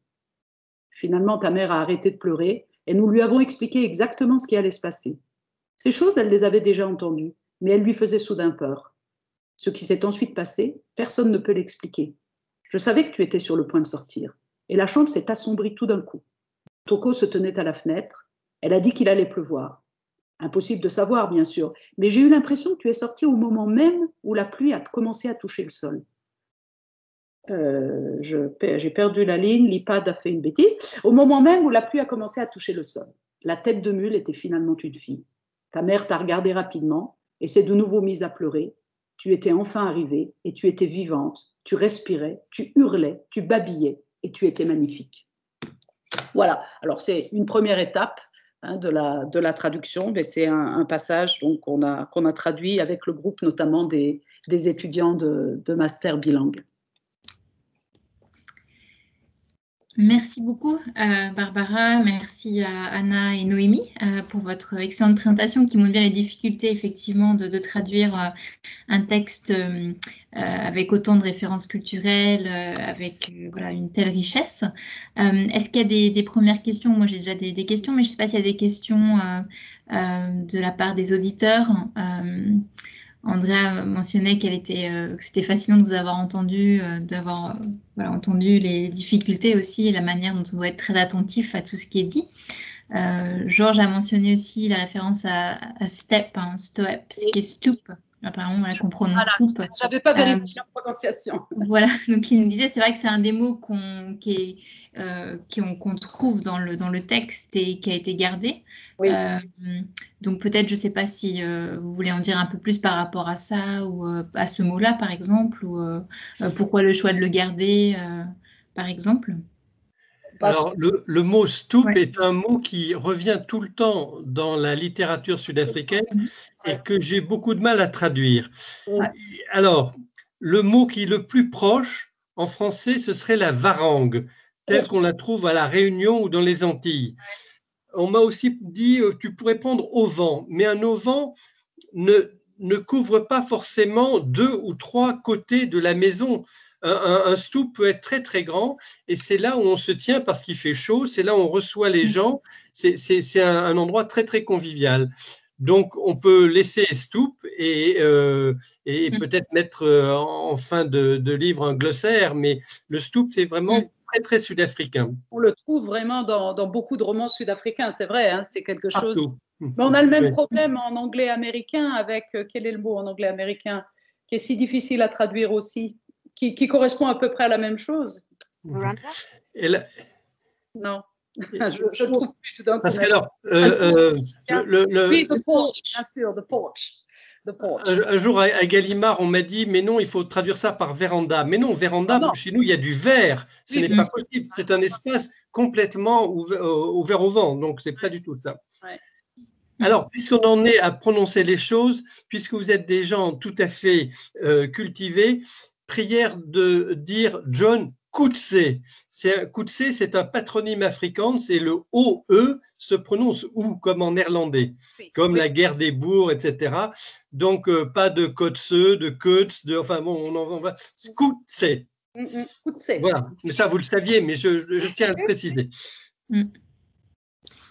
Finalement, ta mère a arrêté de pleurer et nous lui avons expliqué exactement ce qui allait se passer. Ces choses, elle les avait déjà entendues, mais elles lui faisaient soudain peur. Ce qui s'est ensuite passé, personne ne peut l'expliquer. Je savais que tu étais sur le point de sortir et la chambre s'est assombrie tout d'un coup. Toko se tenait à la fenêtre. Elle a dit qu'il allait pleuvoir. Impossible de savoir, bien sûr, mais j'ai eu l'impression que tu es sorti au moment même où la pluie a commencé à toucher le sol. Euh, j'ai perdu la ligne, l'IPAD a fait une bêtise. Au moment même où la pluie a commencé à toucher le sol, la tête de mule était finalement une fille. Ta mère t'a regardé rapidement et s'est de nouveau mise à pleurer. Tu étais enfin arrivée et tu étais vivante, tu respirais, tu hurlais, tu babillais et tu étais magnifique. Voilà, alors c'est une première étape hein, de, la, de la traduction, mais c'est un, passage qu'on a, a traduit avec le groupe notamment des, des étudiants de, de master bilingue. Merci beaucoup, euh, Barbara. Merci à Anna et Noémie euh, pour votre excellente présentation qui montre bien les difficultés, effectivement, de, traduire euh, un texte avec autant de références culturelles, avec voilà, une telle richesse. Est-ce qu'il y a des, premières questions? Moi, j'ai déjà des, des, questions, mais je ne sais pas s'il y a des questions de la part des auditeurs. Andrea mentionnait qu'elle était, euh, que c'était fascinant de vous avoir entendu, euh, d'avoir euh, entendu les difficultés aussi et la manière dont on doit être très attentif à tout ce qui est dit. Georges a mentionné aussi la référence à, STEP, hein, STOEP, ce qui est stoop. Apparemment, voilà, qu'on prononce voilà, J'avais pas vérifié la prononciation. <laughs> Voilà, donc il nous disait, c'est vrai que c'est un des mots qu'on qui qu'on trouve dans le, dans le texte et qui a été gardé. Euh, donc peut-être, je ne sais pas si euh, vous voulez en dire un peu plus par rapport à ça ou euh, à ce mot-là, par exemple, ou pourquoi le choix de le garder, par exemple? Alors, le, mot stoop est un mot qui revient tout le temps dans la littérature sud-africaine et que j'ai beaucoup de mal à traduire. Alors, le mot qui est le plus proche en français, ce serait la varangue, telle qu'on la trouve à La Réunion ou dans les Antilles on m'a aussi dit que euh, tu pourrais prendre au vent, mais un auvent ne, ne couvre pas forcément deux ou trois côtés de la maison. Un, un, stoop peut être très très grand et c'est là où on se tient parce qu'il fait chaud, c'est là où on reçoit les gens, c'est un, endroit très très convivial. Donc on peut laisser stoop et, euh, et mm. peut-être mettre euh, en fin de, de, livre un glossaire, mais le stoop c'est vraiment mm très, sud-africain. On le trouve vraiment dans, beaucoup de romans sud-africains, c'est vrai, hein, c'est quelque chose. Mais on a le même problème en anglais américain avec, euh, quel est le mot en anglais américain, qui est si difficile à traduire aussi, qui, correspond à peu près à la même chose. Miranda Non. <laughs> je, ne trouve plus tout d'un coup. Parce que alors, euh, euh, le, le, oui, the porch, bien sûr, the porch. Un, jour à, Gallimard, on m'a dit, mais non, il faut traduire ça par véranda. Mais non, véranda, ah chez nous, il y a du verre. Ce n'est pas possible. C'est un espace complètement ouvert, au vent. Donc, c'est pas du tout ça. Alors, puisqu'on en est à prononcer les choses, puisque vous êtes des gens tout à fait euh, cultivés, prière de dire John Coetzee. Coetzee, c'est un patronyme africain, c'est le OE se prononce ou comme en néerlandais, comme la guerre des bourgs, etc. Donc euh, pas de Coetzee, de Coetzee, de enfin bon, on en va. Coetzee. Mm, mm, voilà, mais ça vous le saviez, mais je, tiens à le préciser. Mm.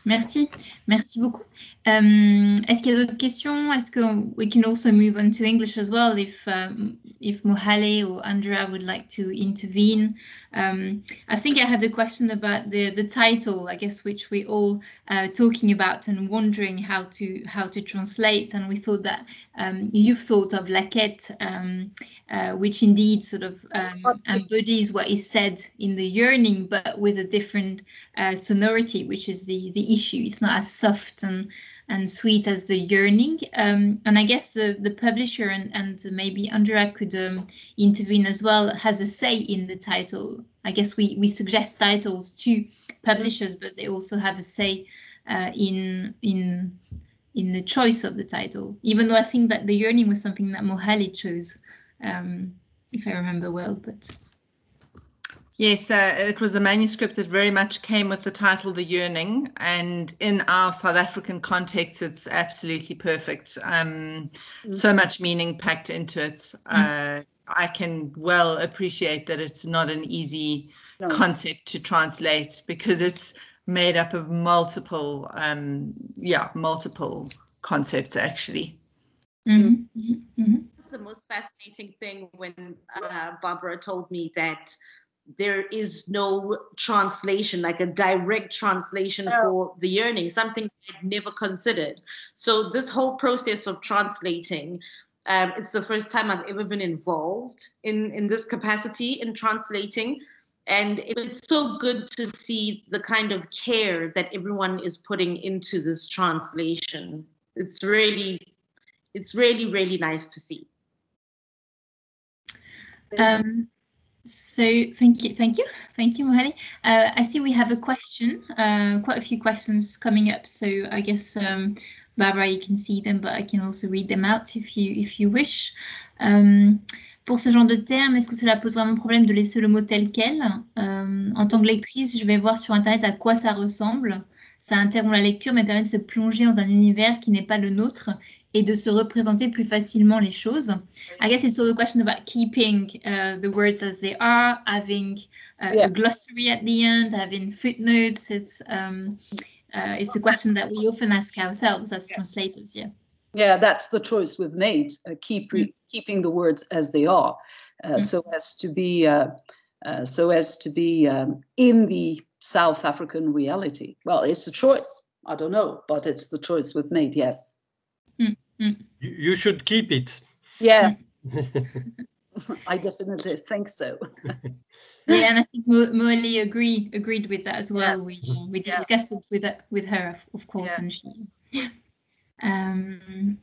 Merci, merci beaucoup. Um, Est-ce qu'il y a d'autres questions? Est-ce que we can also move on to English as well if um, if Mohale or Andrea would like to intervene? Um, I think I had a question about the the title, I guess, which we all uh, talking about and wondering how to how to translate. And we thought that um, you've thought of La Quête, um, uh, which indeed sort of um, embodies what is said in the yearning, but with a different uh, sonority, which is the the issue. It's not as soft and and sweet as the yearning. Um, and I guess the, the publisher and, and maybe Andrea could um, intervene as well has a say in the title. I guess we, we suggest titles to publishers, but they also have a say uh, in in in the choice of the title. Even though I think that the yearning was something that Mohale chose, um, if I remember well, but. Yes, uh, it was a manuscript that very much came with the title The Yearning, and in our South African context, it's absolutely perfect. Um, mm. So much meaning packed into it. Mm. Uh, I can well appreciate that it's not an easy no. concept to translate because it's made up of multiple, um, yeah, multiple concepts actually. Mm-hmm. Mm-hmm. mm-hmm. It's the most fascinating thing when uh, Barbara told me that there is no translation, like a direct translation oh. for the yearning, something I'd never considered. So this whole process of translating, um, it's the first time I've ever been involved in, in this capacity in translating. And it's so good to see the kind of care that everyone is putting into this translation. It's really, it's really, really nice to see. Um, so thank you, thank you, thank you, Mohali. Uh, I see we have a question, uh, quite a few questions coming up. So I guess um, Barbara, you can see them, but I can also read them out if you if you wish. Um, pour ce genre de terme, est-ce que cela pose vraiment problème de laisser le mot tel quel? Euh, En tant que lectrice, je vais voir sur Internet à quoi ça ressemble. Ça interrompt la lecture, mais permet de se plonger dans un univers qui n'est pas le nôtre et de se représenter plus facilement les choses. I guess it's all a question about keeping uh, the words as they are, having uh, Yeah. a glossary at the end, having footnotes. It's um, uh, it's a question that we often ask ourselves as translators. Yeah. Yeah, that's the choice we've made. Uh, keep re- keeping the words as they are, uh, Mm. so as to be uh, uh, so as to be um, in the South African reality. Well, it's a choice. I don't know, but it's the choice we've made. Yes. You, you should keep it. Yeah, <laughs> I definitely think so. <laughs> Yeah, and I think Mo- agree agreed with that as well. Yes. We we Yeah. discussed it with her- with her, of, of course, Yeah. and she. Yes. Um,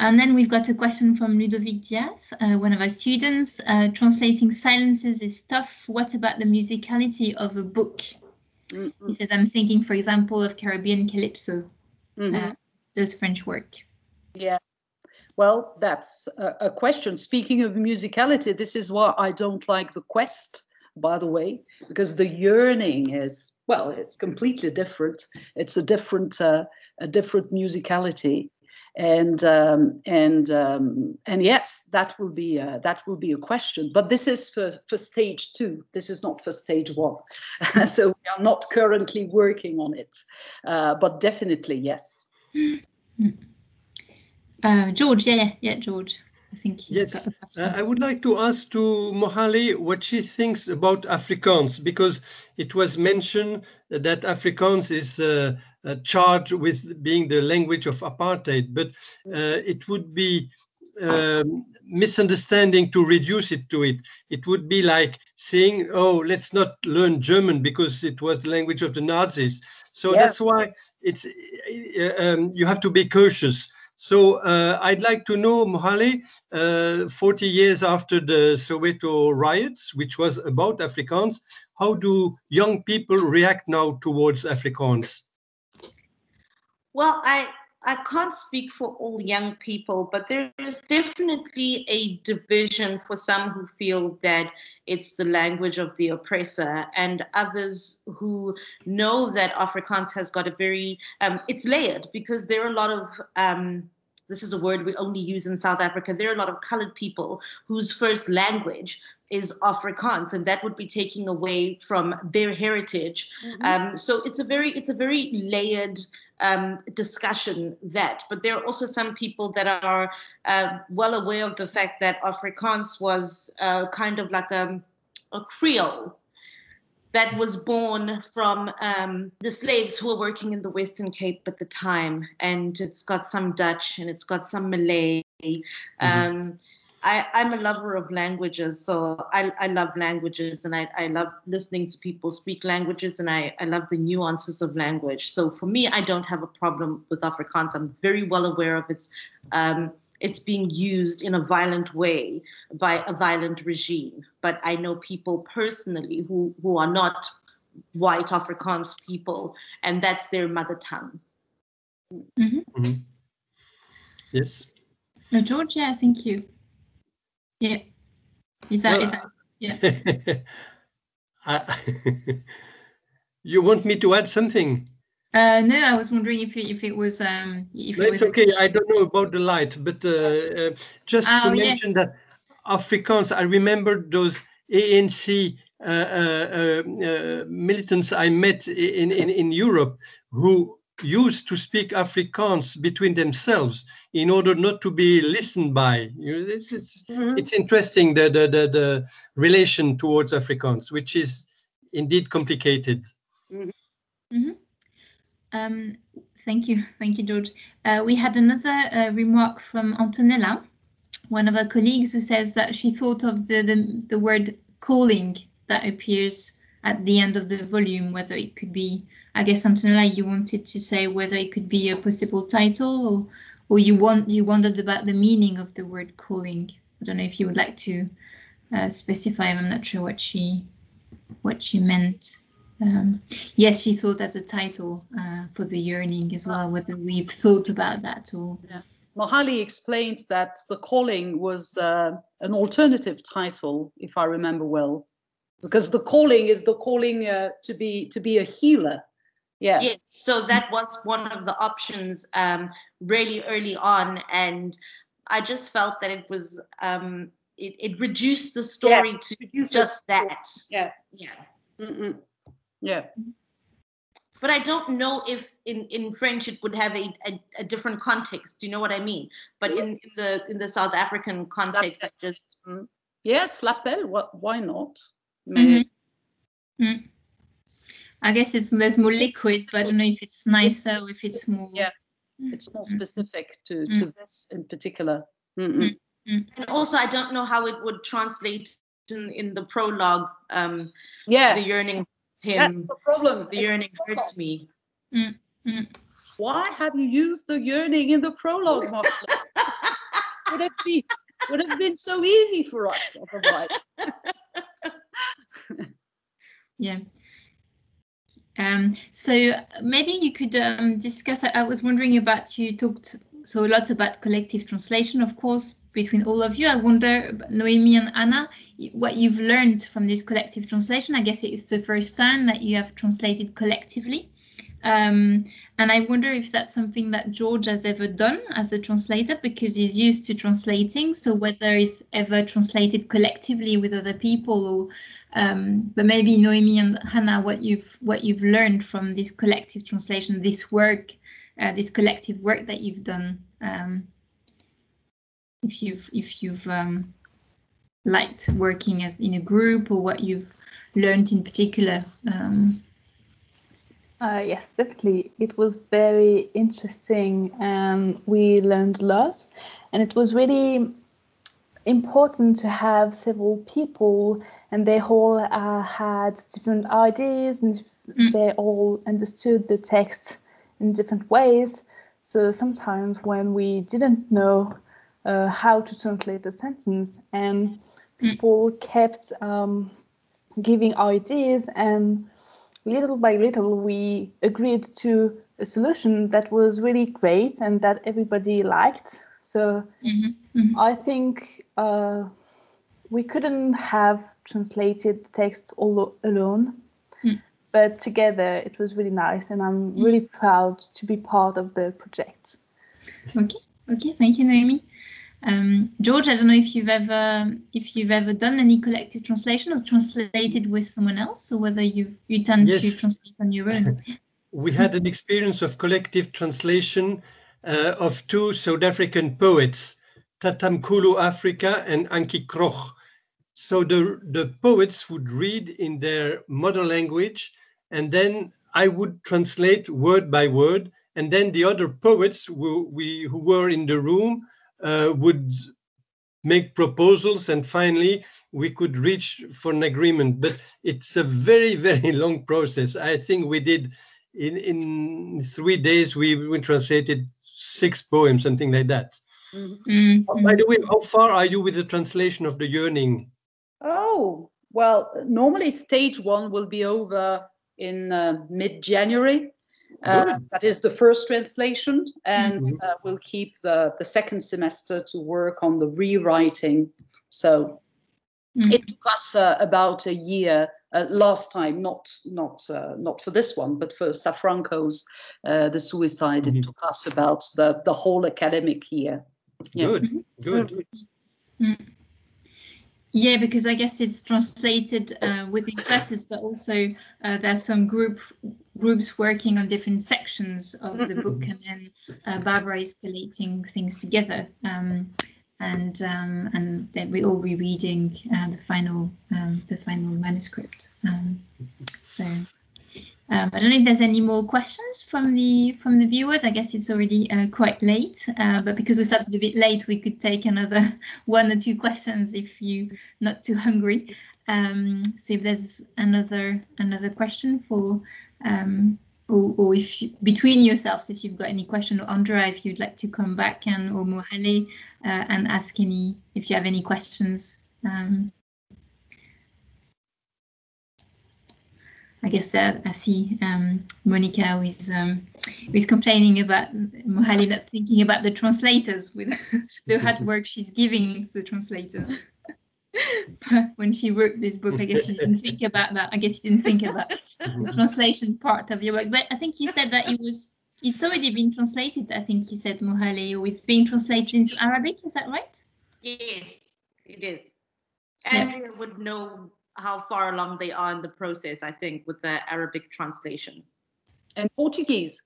and then we've got a question from Ludovic Diaz, uh, one of our students. Uh, translating silences is tough. What about the musicality of a book? Mm, He says, I'm thinking, for example, of Caribbean Calypso, mhm. uh, those French work. Yeah. Well, that's a, a question. Speaking of musicality, this is why I don't like the quest, by the way, because the yearning is well, it's completely different. It's a different, uh, a different musicality, and um, and um, and yes, that will be uh, that will be a question. But this is for for stage two. This is not for stage one, <laughs> so we are not currently working on it. Uh, but definitely yes. Uh, George, yeah, yeah, yeah, George. I think he's Yes, got a. Uh, I would like to ask to Mohale what she thinks about Afrikaans, because it was mentioned that Afrikaans is uh, uh, charged with being the language of apartheid, but uh, it would be um, misunderstanding to reduce it to it. It would be like saying, "Oh, let's not learn German because it was the language of the Nazis." So Yes. that's why it's uh, um, you have to be cautious. So uh, I'd like to know, Mohale, uh, 40 years after the Soweto riots, which was about Afrikaans, how do young people react now towards Afrikaans? Well, I I can't speak for all young people, but there is definitely a division for some who feel that it's the language of the oppressor, and others who know that Afrikaans has got a very um, it's layered because there are a lot of um, this is a word we only use in South Africa. There are a lot of colored people whose first language is Afrikaans, and that would be taking away from their heritage. Um, so it's a very it's a very layered um, discussion that. But there are also some people that are uh, well aware of the fact that Afrikaans was uh, kind of like a, a Creole that was born from um, the slaves who were working in the Western Cape at the time. And it's got some Dutch and it's got some Malay. Um, I, I'm a lover of languages, so I, I love languages and I, I love listening to people speak languages and I, I love the nuances of language. So for me, I don't have a problem with Afrikaans. I'm very well aware of its um, it's being used in a violent way by a violent regime. But I know people personally who, who are not white Afrikaans people, and that's their mother tongue. Mm-hmm. Mm-hmm. Yes. No, George, yeah, thank you. Yeah. Is that, is that, yeah. <laughs> I- <laughs> you want me to add something? Uh, no, I was wondering if it, if it was um if No, it it's was okay. I don't know about the light, but uh, uh, just Oh, to yeah. mention that Afrikaans, I remember those ANC uh, uh, uh, militants I met in, in, in Europe who used to speak Afrikaans between themselves in order not to be listened by. It's, it's, it's interesting the, the, the, the relation towards Afrikaans, which is indeed complicated. Um, thank you, thank you, George. Uh, we had another uh, remark from Antonella, one of our colleagues, who says that she thought of the, the, the word calling that appears at the end of the volume, whether it could be, I guess, Antonella, you wanted to say whether it could be a possible title or, or you want you wondered about the meaning of the word calling. I don't know if you would like to uh, specify. I'm not sure what she what she meant. Um, yes, she thought as a title uh, for the yearning as well. Whether we've thought about that or. Yeah. Mohale explained that the calling was uh, an alternative title, if I remember well, because the calling is the calling uh, to be to be a healer. Yeah. Yes. So that was one of the options um, really early on, and I just felt that it was um, it, it reduced the story Yeah, to just that. Yeah. Yeah. Mm-mm. Yeah. But I don't know if in, in French it would have a, a, a different context. Do you know what I mean? But in, in the in the South African context, I just Yes, l'appel. What? Why not? Mhm. Mm. I guess it's there's more liquid, but I don't know if it's nicer or if it's more. Yeah. It's more Mm. specific to, Mm. to this in particular. Mm-mm. and also I don't know how it would translate in, in the prologue. Um, Yeah, the yearning hurts that's him. the problem. The It's yearning the problem. hurts me. Why have you used the yearning in the prologue, <laughs> would have been would have been so easy for us otherwise. <laughs> Yeah. Um, so maybe you could um, discuss. I, I was wondering about you talked so a lot about collective translation, of course, between all of you. I wonder, Noémie and Hana, what you've learned from this collective translation. I guess it's the first time that you have translated collectively. Um, and I wonder if that's something that Georges has ever done as a translator because he's used to translating. So whether he's ever translated collectively with other people or um, but maybe Noémie and Hana, what you've what you've learned from this collective translation, this work, uh, this collective work that you've done. Um, if you've if you've um, liked working as in a group or what you've learned in particular. Um, Uh, yes, definitely. It was very interesting and we learned a lot. And it was really important to have several people and they all uh, had different ideas and Mm. they all understood the text in different ways. So sometimes when we didn't know uh, how to translate the sentence. And people kept um, giving ideas and little by little we agreed to a solution that was really great and that everybody liked. So mhm, mhm. i think uh, we couldn't have translated the text all alone. Mm. but together it was really nice and i'm really proud to be part of the project. Okay, okay, thank you, Noémie. Um, Georges, I don't know if you've ever if you've ever done any collective translation or translated with someone else, or whether you you tend to translate on your own. <laughs> we had an experience of collective translation uh, of two South African poets, Tatamkulu Africa and Antjie Krog. So the, the poets would read in their mother language, and then I would translate word by word, and then the other poets who, we, who were in the room would make proposals, and finally we could reach for an agreement. But it's a very, <laughs> very long process. I think we did in in three days we, we translated six poems something like that Mm, Oh, by the way how far are you with the translation of the yearning Oh, well, normally stage one will be over in uh, mid January. Uh, that is the first translation, and Mhm. uh, we'll keep the, the second semester to work on the rewriting. So Mm. it took us uh, about a year uh, last time, not not uh, not for this one, but for SaFranko's uh, the suicide. Mhm. It took us about the the whole academic year. Yeah. good good Yeah, because I guess it's translated uh, within classes, but also uh, there's some group groups working on different sections of the book, and then uh, Barbara is collating things together, um, and um, and then we all rereading uh, the final um, the final manuscript. Um, so. Um, I don't know if there's any more questions from the from the viewers. I guess it's already uh, quite late, uh, but because we started a bit late, we could take another <laughs> one or two questions if you're not too hungry. Um, so if there's another another question for um, or, or if you, between yourselves, if you've got any question, or Andrea, if you'd like to come back and or Mohale uh, and ask any if you have any questions. Um, I guess that I see um, Monica who is, um, who is complaining about Mohale not thinking about the translators with <laughs> the hard work she's giving to the translators. <laughs> but when she wrote this book, I guess she didn't think about that. I guess she didn't think about the <laughs> translation part of your work. But I think you said that it was it's already been translated. I think you said Mohale, or it's being translated into Arabic. Is that right? Yes, it is. Andrea yeah. would know how far along they are in the process, I think, with the Arabic translation. And Portuguese.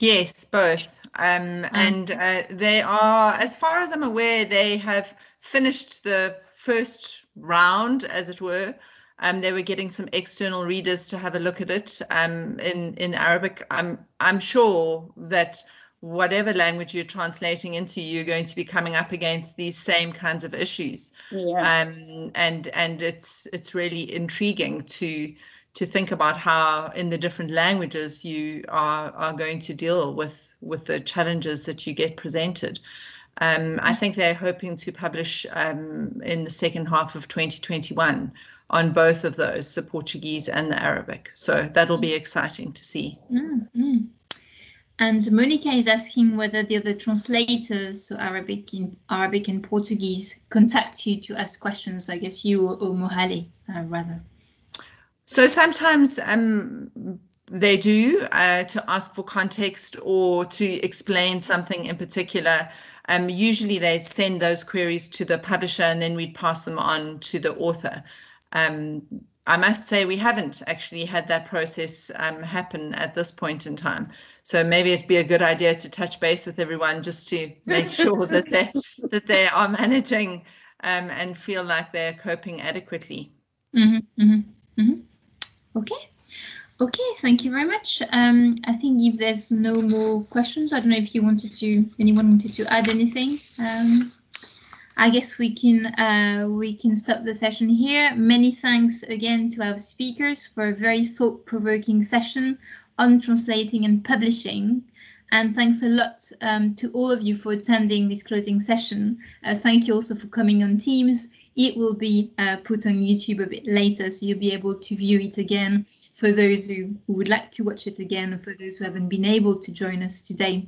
Yes, both. Um, and uh, they are, as far as I'm aware, they have finished the first round, as it were. Um, they were getting some external readers to have a look at it um, in in Arabic. I'm I'm sure that whatever language you're translating into, you're going to be coming up against these same kinds of issues. Yeah. Um, and and it's it's really intriguing to to think about how in the different languages you are are going to deal with with the challenges that you get presented. Um, I think they're hoping to publish um, in the second half of 2021 on both of those, the Portuguese and the Arabic. So that'll be exciting to see. Mm -hmm. And Monica is asking whether the other translators, so Arabic in Arabic and Portuguese, contact you to ask questions. I guess you or, Mohale, uh, rather. So sometimes um, they do uh, to ask for context or to explain something in particular. Um, usually they send those queries to the publisher and then we'd pass them on to the author. Um, I must say we haven't actually had that process um, happen at this point in time. So maybe it'd be a good idea to touch base with everyone just to make <laughs> sure that they that they are managing um, and feel like they're coping adequately. Mm -hmm, mm -hmm, mm -hmm. Okay. Okay, thank you very much. Um, I think if there's no more questions, I don't know if you wanted to, anyone wanted to add anything. Um, I guess we can uh, we can stop the session here. Many thanks again to our speakers for a very thought-provoking session on translating and publishing. And thanks a lot um, to all of you for attending this closing session. Uh, thank you also for coming on Teams. It will be uh, put on YouTube a bit later, so you'll be able to view it again for those who, who would like to watch it again, or for those who haven't been able to join us today.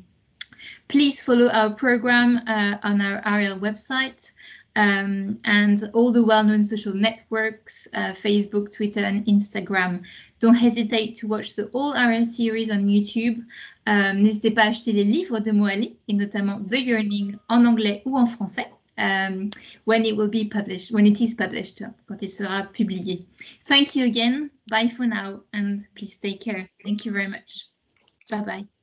Please follow our program uh, on our Ariel website um, and all the well-known social networks, uh, Facebook, Twitter and Instagram. Don't hesitate to watch the All Ariel series on YouTube. Um, N'hésitez pas à acheter les livres de Mohale, et notamment The Yearning en anglais ou en français. Um, when it will be published, when it is published, quand il sera publié. Thank you again. Bye for now and please take care. Thank you very much. Bye bye.